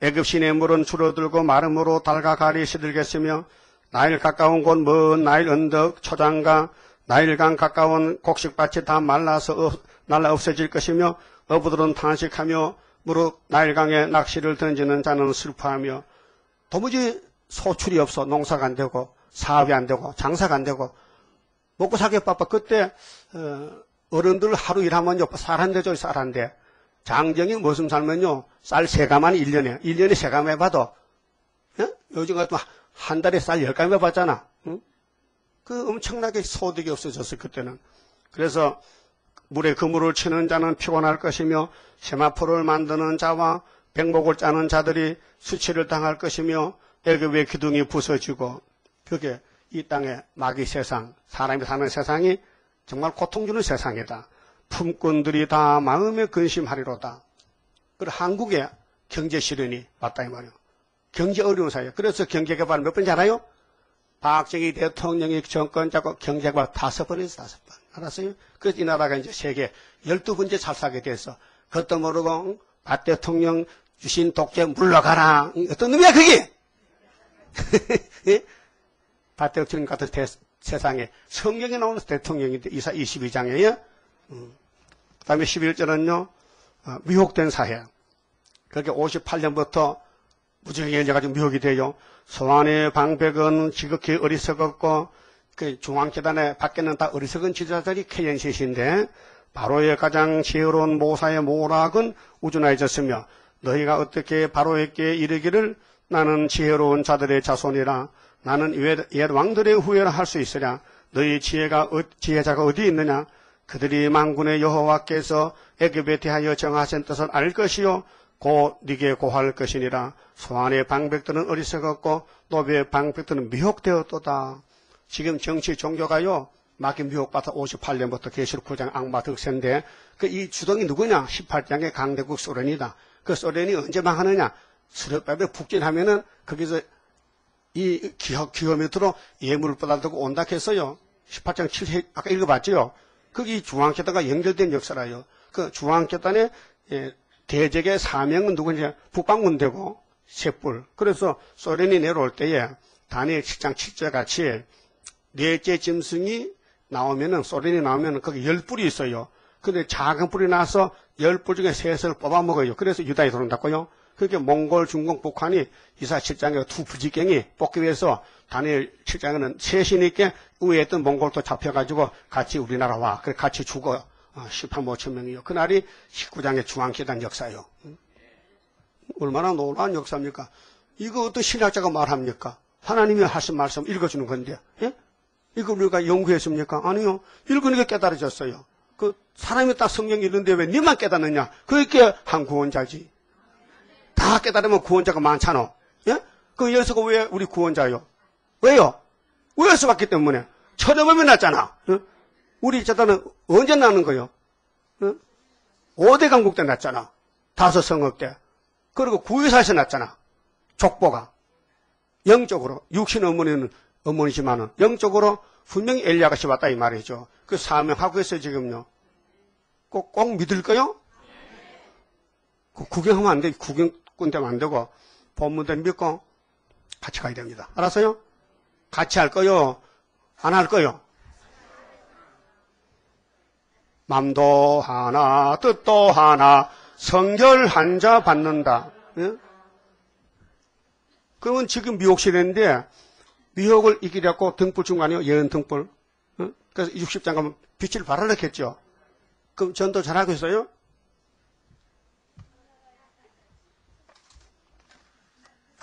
애굽 시내 물은 줄어들고 마름으로 달과 가리 시들겠으며 나일 가까운 곳 먼 나일 언덕 초장과 나일강 가까운 곡식밭이 다 말라서 없- 날라 없어질 것이며 어부들은 탄식하며 무릇 나일강에 낚시를 던지는 자는 슬퍼하며 도무지 소출이 없어 농사가 안 되고 사업이 안 되고 장사가 안 되고 먹고 살기 바빠. 그때 어, 어른들 하루 일하면요 쌀한대 줘요 쌀한 대. 장정이 무슨 살면요 쌀 세 가마는 1년에 1년에 세 가마 해봐도 예? 요즘 같으면 한 달에 쌀열 가마 해봤잖아 응? 그 엄청나게 소득이 없어졌어요 그때는 그래서 물에 그물을 치는 자는 피곤할 것이며 세마포를 만드는 자와 백목을 짜는 자들이 수치를 당할 것이며 애굽의 기둥이 부서지고 그게 이 땅의 마귀 세상 사람이 사는 세상이 정말 고통 주는 세상이다. 품꾼들이 다 마음에 근심하리로다. 그리고 한국의 경제 실현이 왔다 이 말이에요. 경제 어려운 사회. 그래서 경제 개발 몇 번인지 알아요? 박정희 대통령이 정권 잡고 경제 개발 다섯 번에서 다섯 번. 알았어요? 그래서 이 나라가 이제 세계 열두 번째 잘 살게 돼서 그것도 모르고 박 대통령 주신 독재 물러가라. 어떤 놈이야 그게? [laughs] 예? 박 대통령 같은 대- 세상에 성경에 나오는 대통령인데 이사 22장이에요. 그 다음에 11절은요. 어, 미혹된 사회. 그렇게 58년부터 무지하게 열려가지고 미혹이 돼요. 소환의 방백은 지극히 어리석었고 그 중앙재단에 밖에는 다 어리석은 지도자들이 캐연셋인데 바로의 가장 지혜로운 모사의 모락은 우준하여졌으며 너희가 어떻게 바로에게 이르기를 나는 지혜로운 자들의 자손이라 나는 옛, 옛 왕들의 후예라 할수 있으랴. 너희 지혜가 어- 지혜자가 어디 있느냐? 그들이 만군의 여호와께서 애굽에 대하여 정하신 뜻을 알 것이요. 곧 네게 고할 것이니라. 소환의 방백들은 어리석었고 노비의 방백들은 미혹되었도다. 지금 정치 종교가요. 마귀 미혹받아 58년부터 계시록 9장 악마 득세인데 그 이 주동이 누구냐? 18장의 강대국 소련이다. 그 소련이 언제 망하느냐? 수렵밥에 북진하면은 거기서 이 밑으로 예물을 받아들고 온다 했어요. 18장 7세, 아까 읽어봤죠? 그게 중앙계단과 연결된 역사라요. 그 중앙계단의 예, 대적의 사명은 누구냐? 북방군대고 셋불. 그래서 소련이 내려올 때에 다니엘 7장 7절 같이 넷째 짐승이 나오면은 소련이 나오면은 거기 열 뿔이 있어요. 근데 작은 뿔이 나서 열 뿔 중에 셋을 뽑아 먹어요. 그래서 유다에 들어온다고요. 그렇게 몽골, 중국, 북한이 이사 7장에 두 부지경이 뽑기 위해서 다니엘 7장에는 셋이니까 위에 있던 몽골도 잡혀가지고 같이 우리나라 와. 그래 같이 죽어. 어, 18, 5천 명이요. 그날이 19장의 중앙계단 역사요. 응? 얼마나 놀라운 역사입니까? 이거 어떤 신학자가 말합니까? 하나님이 하신 말씀 읽어주는 건데, 예? 이거 우리가 연구했습니까? 아니요. 읽으니까 깨달아졌어요. 그 사람이 딱 성경 읽는데 왜 니만 깨닫느냐? 그게 한 구원자지. 다 깨달으면 구원자가 많잖아. 예? 그 예수가 왜 우리 구원자요? 왜요? 예수 받기 때문에. 천여범이 났잖아. 예? 우리 재단은 언제 나는 거요? 예? 5대 강국 때 났잖아. 다섯 성읍 때. 그리고 구유사에서 났잖아. 족보가. 영적으로. 육신 어머니는 어머니지만은 영적으로 분명히 엘리 아가씨 왔다 이 말이죠. 그 사명하고 있어요 지금요. 꼭, 꼭 믿을 거요? 그 구경하면 안 돼. 구경 안 되고 본문대 믿고 같이 가야 됩니다. 알았어요? 같이 할 거요? 안 할 거요? 맘도 하나, 뜻도 하나, 성결 한자 받는다. 예? 그러면 지금 미혹시대인데, 미혹을 이기려고 등불 준 거 아니에요? 예언 등불. 어? 그래서 60장 가면 빛을 발하겠죠. 그럼 전도 잘하고 있어요?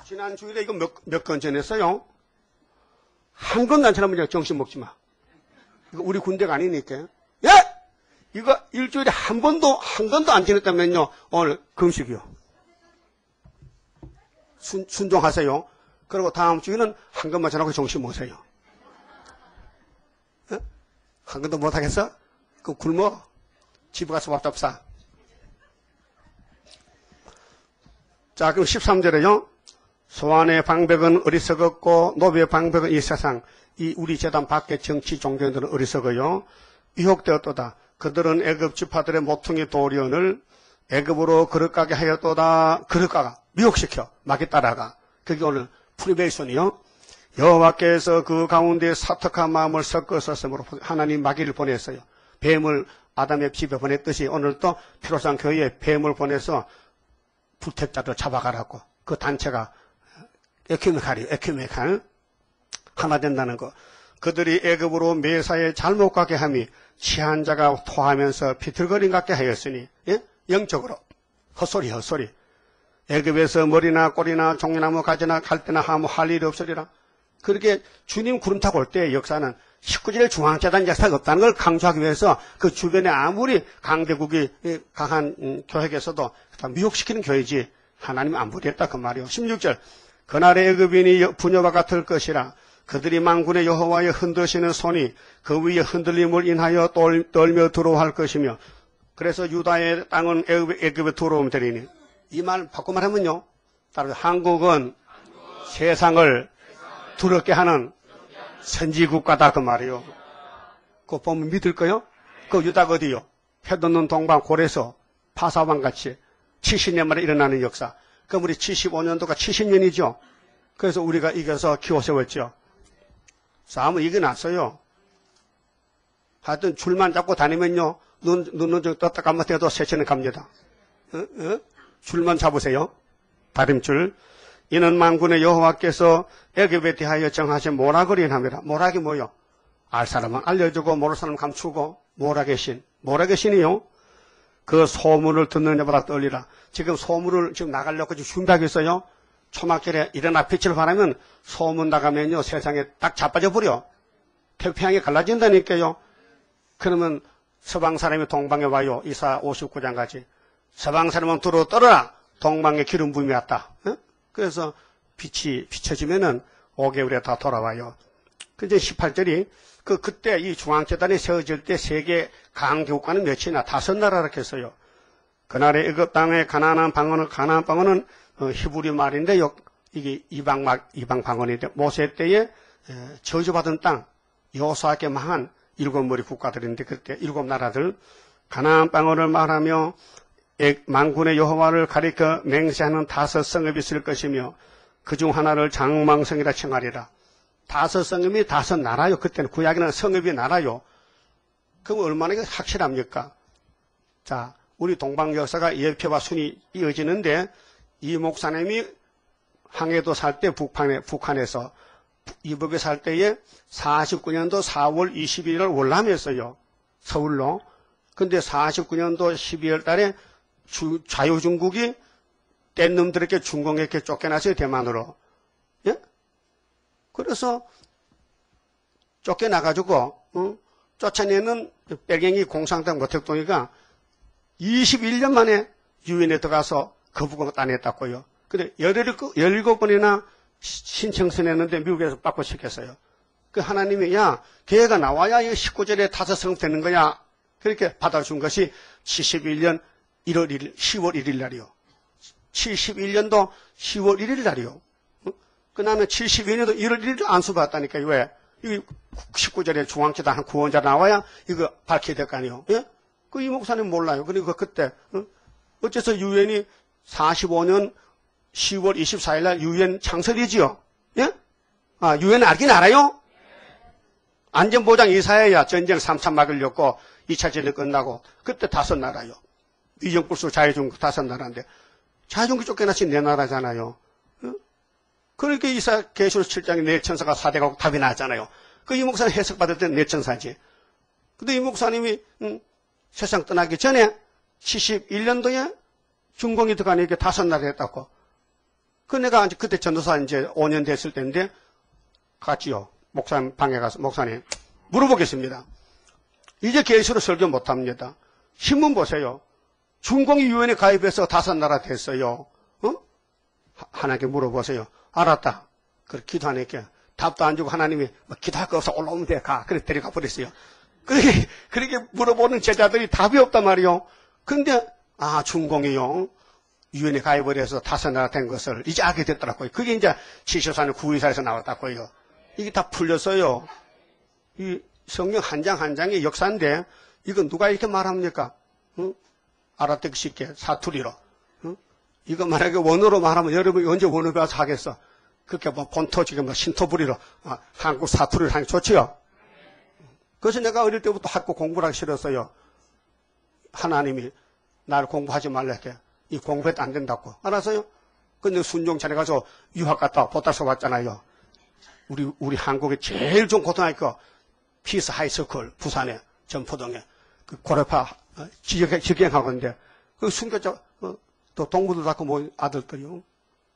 지난 주일에 이거 몇, 몇 건 전했어요? 한 건도 안 전하면 정신 먹지 마. 이거 우리 군대가 아니니까. 예! 이거 일주일에 한 번도, 한 건도 안 지냈다면요, 오늘 금식이요. 순, 순종하세요. 그리고 다음 주에는 한 건만 전하고 정신 못해요. 예? 한 건도 못 하겠어? 그럼 굶어. 집에 가서 밥 잡사. 자, 그럼 13절에요. 소환의 방백은 어리석었고 노비의 방백은 이 세상 이 우리 재단 밖의 정치 종교인들은 어리석어요. 유혹되었도다. 그들은 애굽 지파들의 모퉁이 도련을 애굽으로 거룩하게 하였도다. 거룩하가 미혹시켜 막이 따라가. 그게 오늘 프리베이션이요. 여호와께서 그 가운데 사특한 마음을 섞어서으므로 하나님 마귀를 보냈어요. 뱀을 아담의 집에 보냈듯이 오늘도 피로상 교회에 뱀을 보내서 불택자를 잡아가라고 그 단체가 에큐메칼이에요. 에큐메칼. 하나 된다는 거. 그들이 애굽으로 매사에 잘못 가게 함이 취한 자가 토하면서 비틀거림 같게 하였으니 예? 영적으로 헛소리 헛소리 애굽에서 머리나 꼬리나 종려나무 가지나 갈 때나 하면 할 일이 없으리라 그렇게 주님 구름 타고 올 때 역사는 19절 중앙재단 역사가 없다는 걸 강조하기 위해서 그 주변에 아무리 강대국이 강한 음, 교회에서도 미혹시키는 교회지 하나님 안 부렸다 그 말이요 16절 그날의 애굽인이 부녀와 같을 것이라 그들이 망군의 여호와의 흔드시는 손이 그 위에 흔들림을 인하여 떨, 떨며 들어할 것이며 그래서 유다의 땅은 애굽, 애굽에 들어오면 되리니 이 말 바꿔 말하면요 따라서 한국은 세상을 두렵게 하는 선지국가다 그 말이요 그거 보면 믿을까요? 그 유다가 어디요? 해돋는 동방 고래서 파사방 같이 70년 만에 일어나는 역사 그럼 우리 75년도가 70년이죠. 그래서 우리가 이겨서 키워 세웠죠. 싸움은 이겨놨어요. 하여튼 줄만 잡고 다니면요. 눈, 눈은 좀 떴다 감아 대도 세천에 갑니다. 어? 어? 줄만 잡으세요. 다림줄. 이는 만군의 여호와께서 애굽에 대하여 정하신 인합니다. 모락이 뭐요? 알 사람은 알려주고 모를 사람 감추고 모락의 신. 모락의 신이요. 그 소문을 듣는 자보다 떨리라. 지금 소문을 지금 나가려고 지금 준비하고 있어요. 초막절에 일어나 빛을 발하면 소문 나가면요 세상에 딱 자빠져 버려. 태평양이 갈라진다니까요. 그러면 서방 사람이 동방에 와요. 이사 59장 같이. 서방 사람은 들어 떨어라. 동방에 기름 부음이 왔다. 어? 그래서 빛이 비춰지면은 5개월에 다 돌아와요. 그제 18절이 그 그때 이 중앙재단이 세워질 때 세계 강교국가는 몇이나 다섯 나라라 했어요. 그날의 애굽 땅의 가나안 방언은 가나안 방언은 어, 히브리 말인데 요, 이게 이방 말 이방 방언인데 모세 때에 에, 저주받은 땅 여호수아께 망한 일곱 머리 국가들인데 그때 일곱 나라들 가나안 방언을 말하며 만군의 여호와를 가리켜 맹세하는 다섯 성읍이 있을 것이며 그 중 하나를 장망성이라 칭하리라. 다섯 성읍이 다섯 나라요. 그때는 구약에는 성읍이 나라요. 그럼 얼마나 확실합니까? 자, 우리 동방 역사가 예표와 순이 이어지는데 이 목사님이 항해도 살 때 북한에, 북한에서 이북에 살 때에 49년도 4월 21일 월남했어요. 서울로. 근데 49년도 12월 달에 주, 자유중국이 뗀 놈들에게 중공에게 쫓겨났어요, 대만으로. 예? 그래서 쫓겨나가지고, 어? 쫓아내는 빼갱이 공산당 모택동이가 21년 만에 유엔에 들어가서 거부권 따냈다고요. 근데 17번이나 신청서 냈는데 미국에서 받고 시켰어요. 그 하나님이 야 걔가 나와야 이 19절에 다섯 성 되는 거야. 그렇게 받아준 것이 71년 1월 1일, 10월 1일 날이요. 71년도 10월 1일 날이요. 그 다음에 72년도 1월 1일도 안수 받았다니까요. 왜? 이 19절에 중앙재단 한 구원자 나와야 이거 밝혀야 될 거 아니에요. 예? 그 이 목사님 몰라요. 그리고 그때 어? 어째서 유엔이 45년 10월 24일 날 유엔 창설이지요. 아, 유엔 알긴 알아요? 안전보장 이사회야 전쟁 3차 막으려고 2차 전쟁 끝나고 그때 다섯 나라요. 미정불수 자유중국 다섯 나라인데 자유중국 쫓겨나시 네 나라잖아요. 어? 그러니까 이사 계시록 7장에 네 천사가 사대가고 답이 나왔잖아요. 그 이 목사는 해석받을 때는 네 천사지. 근데 이 목사님이 음, 세상 떠나기 전에 71년도에 중공이 들어가니까 다섯 나라 했다고. 그 내가 이제 그때 전도사 이제 5년 됐을 때인데 갔지요. 목사님 방에 가서 목사님 물어보겠습니다. 이제 계시로 설교 못합니다. 신문 보세요. 중공이 유엔에 가입해서 다섯 나라 됐어요. 어? 하나님께 물어보세요. 알았다. 그래 기도하니까 답도 안 주고 하나님이 뭐 기도할 거 없어 올라오면 돼. 가. 그래 데려가 버렸어요. 그렇게, 그렇게 물어보는 제자들이 답이 없단 말이요. 근데, 아, 중공이요. 유엔에 가입을 해서 다섯 나라 된 것을 이제 알게 됐더라고요. 그게 이제 지쇼사는 구의사에서 나왔다고요. 이게 다 풀렸어요. 이 성경 한 장 한 장의 역사인데, 이건 누가 이렇게 말합니까? 응? 알아듣기 쉽게 사투리로. 응? 이거 만약에 원어로 말하면 여러분이 언제 원어 배워서 하겠어? 그렇게 뭐 본토 지금 뭐 신토 부리로 아, 한국 사투리를 하니 좋지요? 그래서 내가 어릴 때부터 학교 공부를 하기 싫었어요. 하나님이 나를 공부하지 말라 했게. 이 공부해도 안 된다고. 알았어요? 근데 순종찬에 가서 유학 갔다 보따서 왔잖아요. 우리, 우리 한국의 제일 좋은 고등학교, 피스 하이스쿨, 부산에, 전포동에, 그 고려파 어, 지역, 지경학원인데, 그 순교자, 어, 또 동무들 낳고 뭐 아들들이요.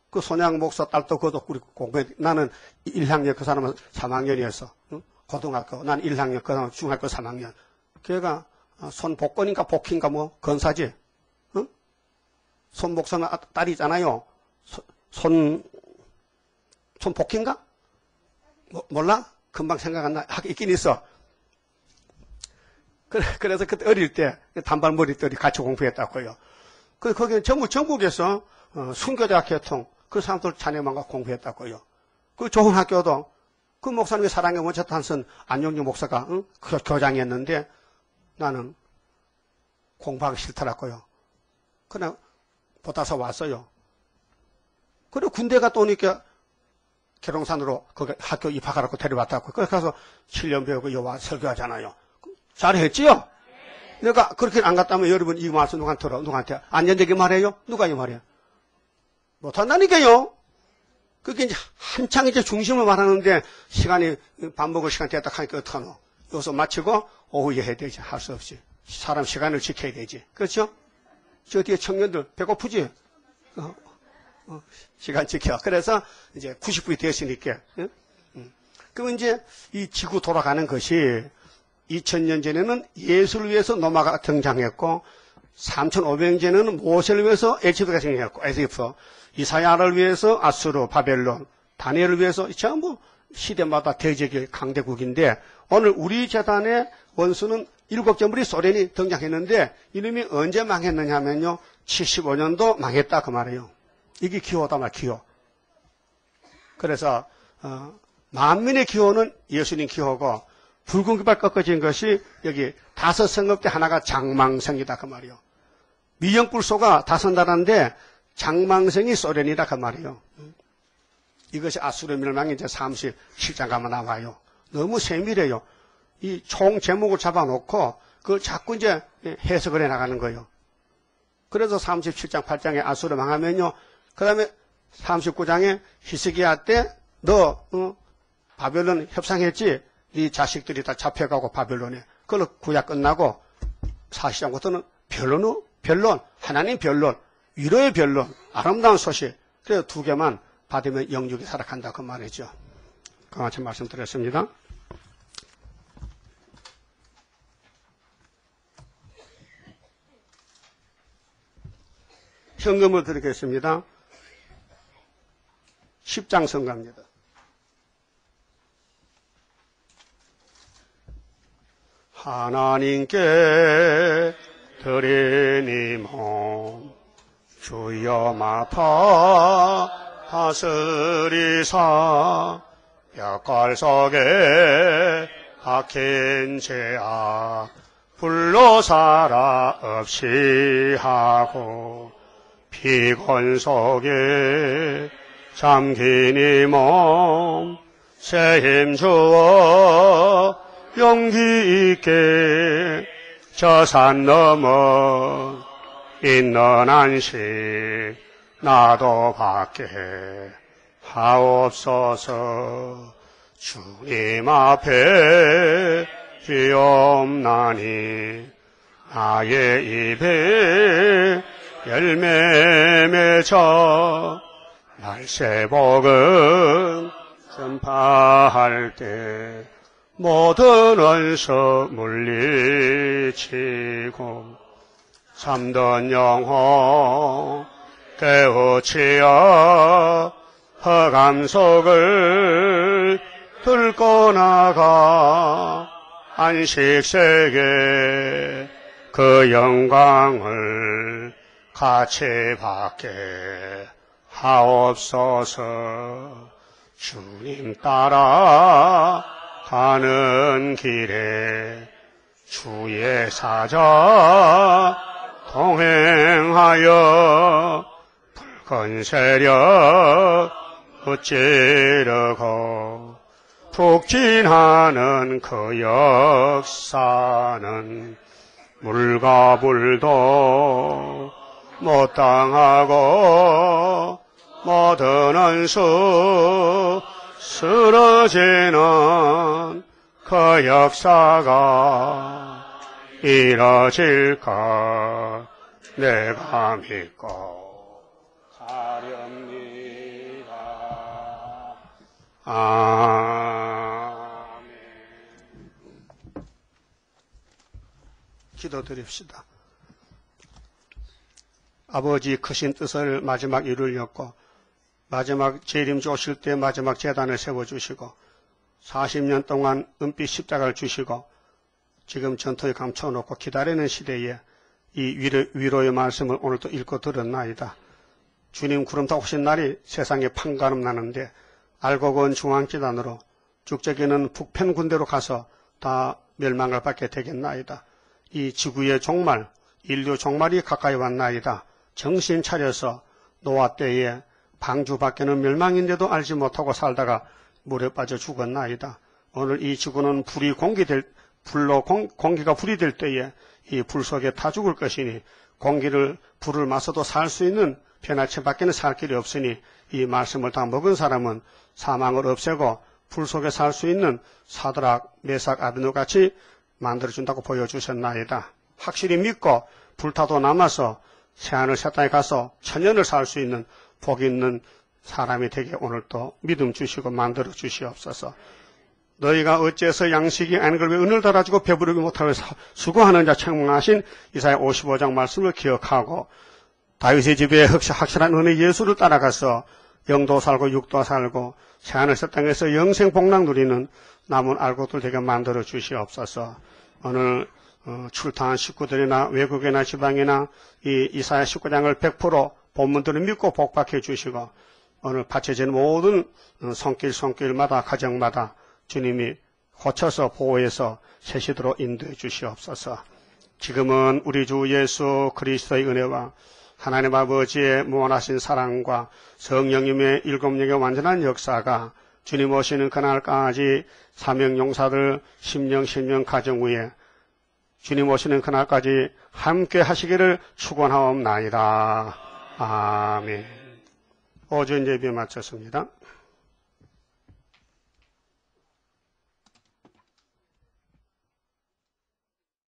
그 손양 목사 딸도 그도 우리 공부해. 나는 1학년 그 사람은 3학년이었어. 응? 고등학교. 난 1학년, 그 사람은 중학교 3학년. 걔가 어, 손복권인가 복인가 뭐 건사지. 응? 손 목사는 아- 딸이잖아요. 소- 손, 손 복인가? 뭐, 몰라? 금방 생각 안 나. 하- 있긴 있어. 그래, 그래서 그때 어릴 때 단발머리들이 같이 공부했다고요. 그, 거기는 전부 전국에서 어, 순교자 계통 그 사람들 자녀만 과 공부했다고요. 그 좋은 학교도 그 목사님의 사랑의 원체 탄선 안용주 목사가 응? 그 교장이었는데 나는 공부하기 싫더라고요. 그냥 보다서 왔어요. 그리고 군대 갔다 오니까 계룡산으로 거기 학교 입학하라고 데려왔다고. 그래서 가서 7년 배우고 여와 설교하잖아요. 잘했지요? 내가 그렇게 안 갔다면 여러분 이 말씀 누구한테 들어? 누구한테? 안전되게 말해요? 누가 이 말이야? 못한다니까요? 그게 이제 한창 이제 중심을 말하는데 시간이 밥 먹을 시간 됐다 하니까 어떡하노? 여기서 마치고 오후에 해야 되지. 할 수 없이. 사람 시간을 지켜야 되지. 그렇죠? 저 뒤에 청년들 배고프지? 어, 어, 시간 지켜. 그래서 이제 90분이 됐으니까. 응? 응. 그럼 이제 이 지구 돌아가는 것이 2000년 전에는 예수를 위해서 노마가 등장했고 3,500년 전에는 모세를 위해서 에집트가 생겼고 에집트 이사야를 위해서 아수르 바벨론 다니엘을 위해서 전부 시대마다 대적의 강대국인데 오늘 우리 재단의 원수는 일곱 점물이 소련이 등장했는데 이놈이 언제 망했느냐 하면요 75년도 망했다 그 말이에요. 이게 기호다 말 기호. 그래서 어, 만민의 기호는 예수님 기호고 붉은 깃발 꺾어진 것이 여기 다섯 성읍 때 하나가 장망성이다 그 말이요. 미영불소가 다섯 나라인데 장망성이 소련이다 그 말이요. 이것이 아수르 멸망이 이제 37장 가면 나와요. 너무 세밀해요. 이 총 제목을 잡아놓고 그걸 자꾸 이제 해석을 해 나가는 거예요. 그래서 37장 8장에 아수르 망하면요. 그 다음에 39장에 히스기야 때너 어, 바벨론 협상했지? 네 자식들이 다 잡혀가고 바벨론에. 그걸로 구약 끝나고 40장부터는 변론후 변론, 하나님 변론, 위로의 변론, 아름다운 소식. 그래서 두 개만 받으면 영육이 살아간다 그 말이죠. 그 같이 말씀드렸습니다. 현금을 드리겠습니다. 10장 성가입니다. 하나님께 드리니 몸 주여 맡아 다스리사. 벽갈 속에 박힌 죄악 불로 살아 없이 하고 피곤 속에 잠긴 이몸 새 힘 주어 용기 있게 저 산 넘어 있는 안식 나도 받게 하옵소서. 주님 앞에 비옵나니 나의 입에 열매 맺어 날새 복음 전파할 때 모든 원수 물리치고 참던 영혼 깨우치어 허감 속을 들고 나가 안식세계 그 영광을 같이 받게 하옵소서. 주님 따라 가는 길에 주의 사자 동행하여 붉은 세력 어찌르고 북진하는 그 역사는 물과 불도 못 당하고 모든 원수 쓰러지는 그 역사가 이뤄질까 내가 믿고 가렵니다. 아멘. 기도드립시다. 아버지 크신 뜻을 마지막 이루려고 마지막 재림주 오실 때 마지막 재단을 세워주시고 40년 동안 은빛 십자가를 주시고 지금 전토에 감춰놓고 기다리는 시대에 이 위로, 위로 의 말씀을 오늘도 읽고 들었나이다. 주님 구름 타 오신 날이 세상에 판가름 나는데 알고 건 중앙지단으로 죽적이는 북편 군대로 가서 다 멸망을 받게 되겠나이다. 이 지구의 종말, 인류 종말이 가까이 왔나이다. 정신 차려서 노아 때에 방주 밖에는 멸망인데도 알지 못하고 살다가 물에 빠져 죽었나이다. 오늘 이 지구는 불이 공기될 불로 공, 공기가 불이 될 때에 이 불 속에 타 죽을 것이니 공기를 불을 마셔도 살 수 있는 변화체 밖에는 살 길이 없으니 이 말씀을 다 먹은 사람은 사망을 없애고 불 속에 살 수 있는 사드락, 메삭, 아비노 같이 만들어준다고 보여주셨나이다. 확실히 믿고 불타도 남아서 새하늘 새 땅에 가서 천년을 살 수 있는 복 있는 사람이 되게 오늘 또 믿음 주시고 만들어 주시옵소서. 너희가 어째서 양식이 아닌 걸 왜 은을 달아주고 배부르기 못하고 수고하는 자 책망하신 이사야 55장 말씀을 기억하고 다윗의 집에 확실한 은혜 예수를 따라가서 영도 살고 육도 살고 새하늘 새 땅에서 영생 복락 누리는 남은 알고들 되게 만들어 주시옵소서. 오늘 어, 출타한 식구들이나 외국이나 지방이나 이 이사야 19장을 100% 본문들을 믿고 복박해 주시고 오늘 바쳐진 모든 어, 손길 손길마다 가정마다 주님이 고쳐서 보호해서 새시도록 인도해 주시옵소서. 지금은 우리 주 예수 그리스도의 은혜와 하나님 아버지의 무한하신 사랑과 성령님의 일곱 영의 완전한 역사가 주님 오시는 그날까지 사명 용사들 심령 신령 가정 위에 주님 오시는 그날까지 함께 하시기를 축원하옵나이다. 아멘. 오전 예배 마쳤습니다.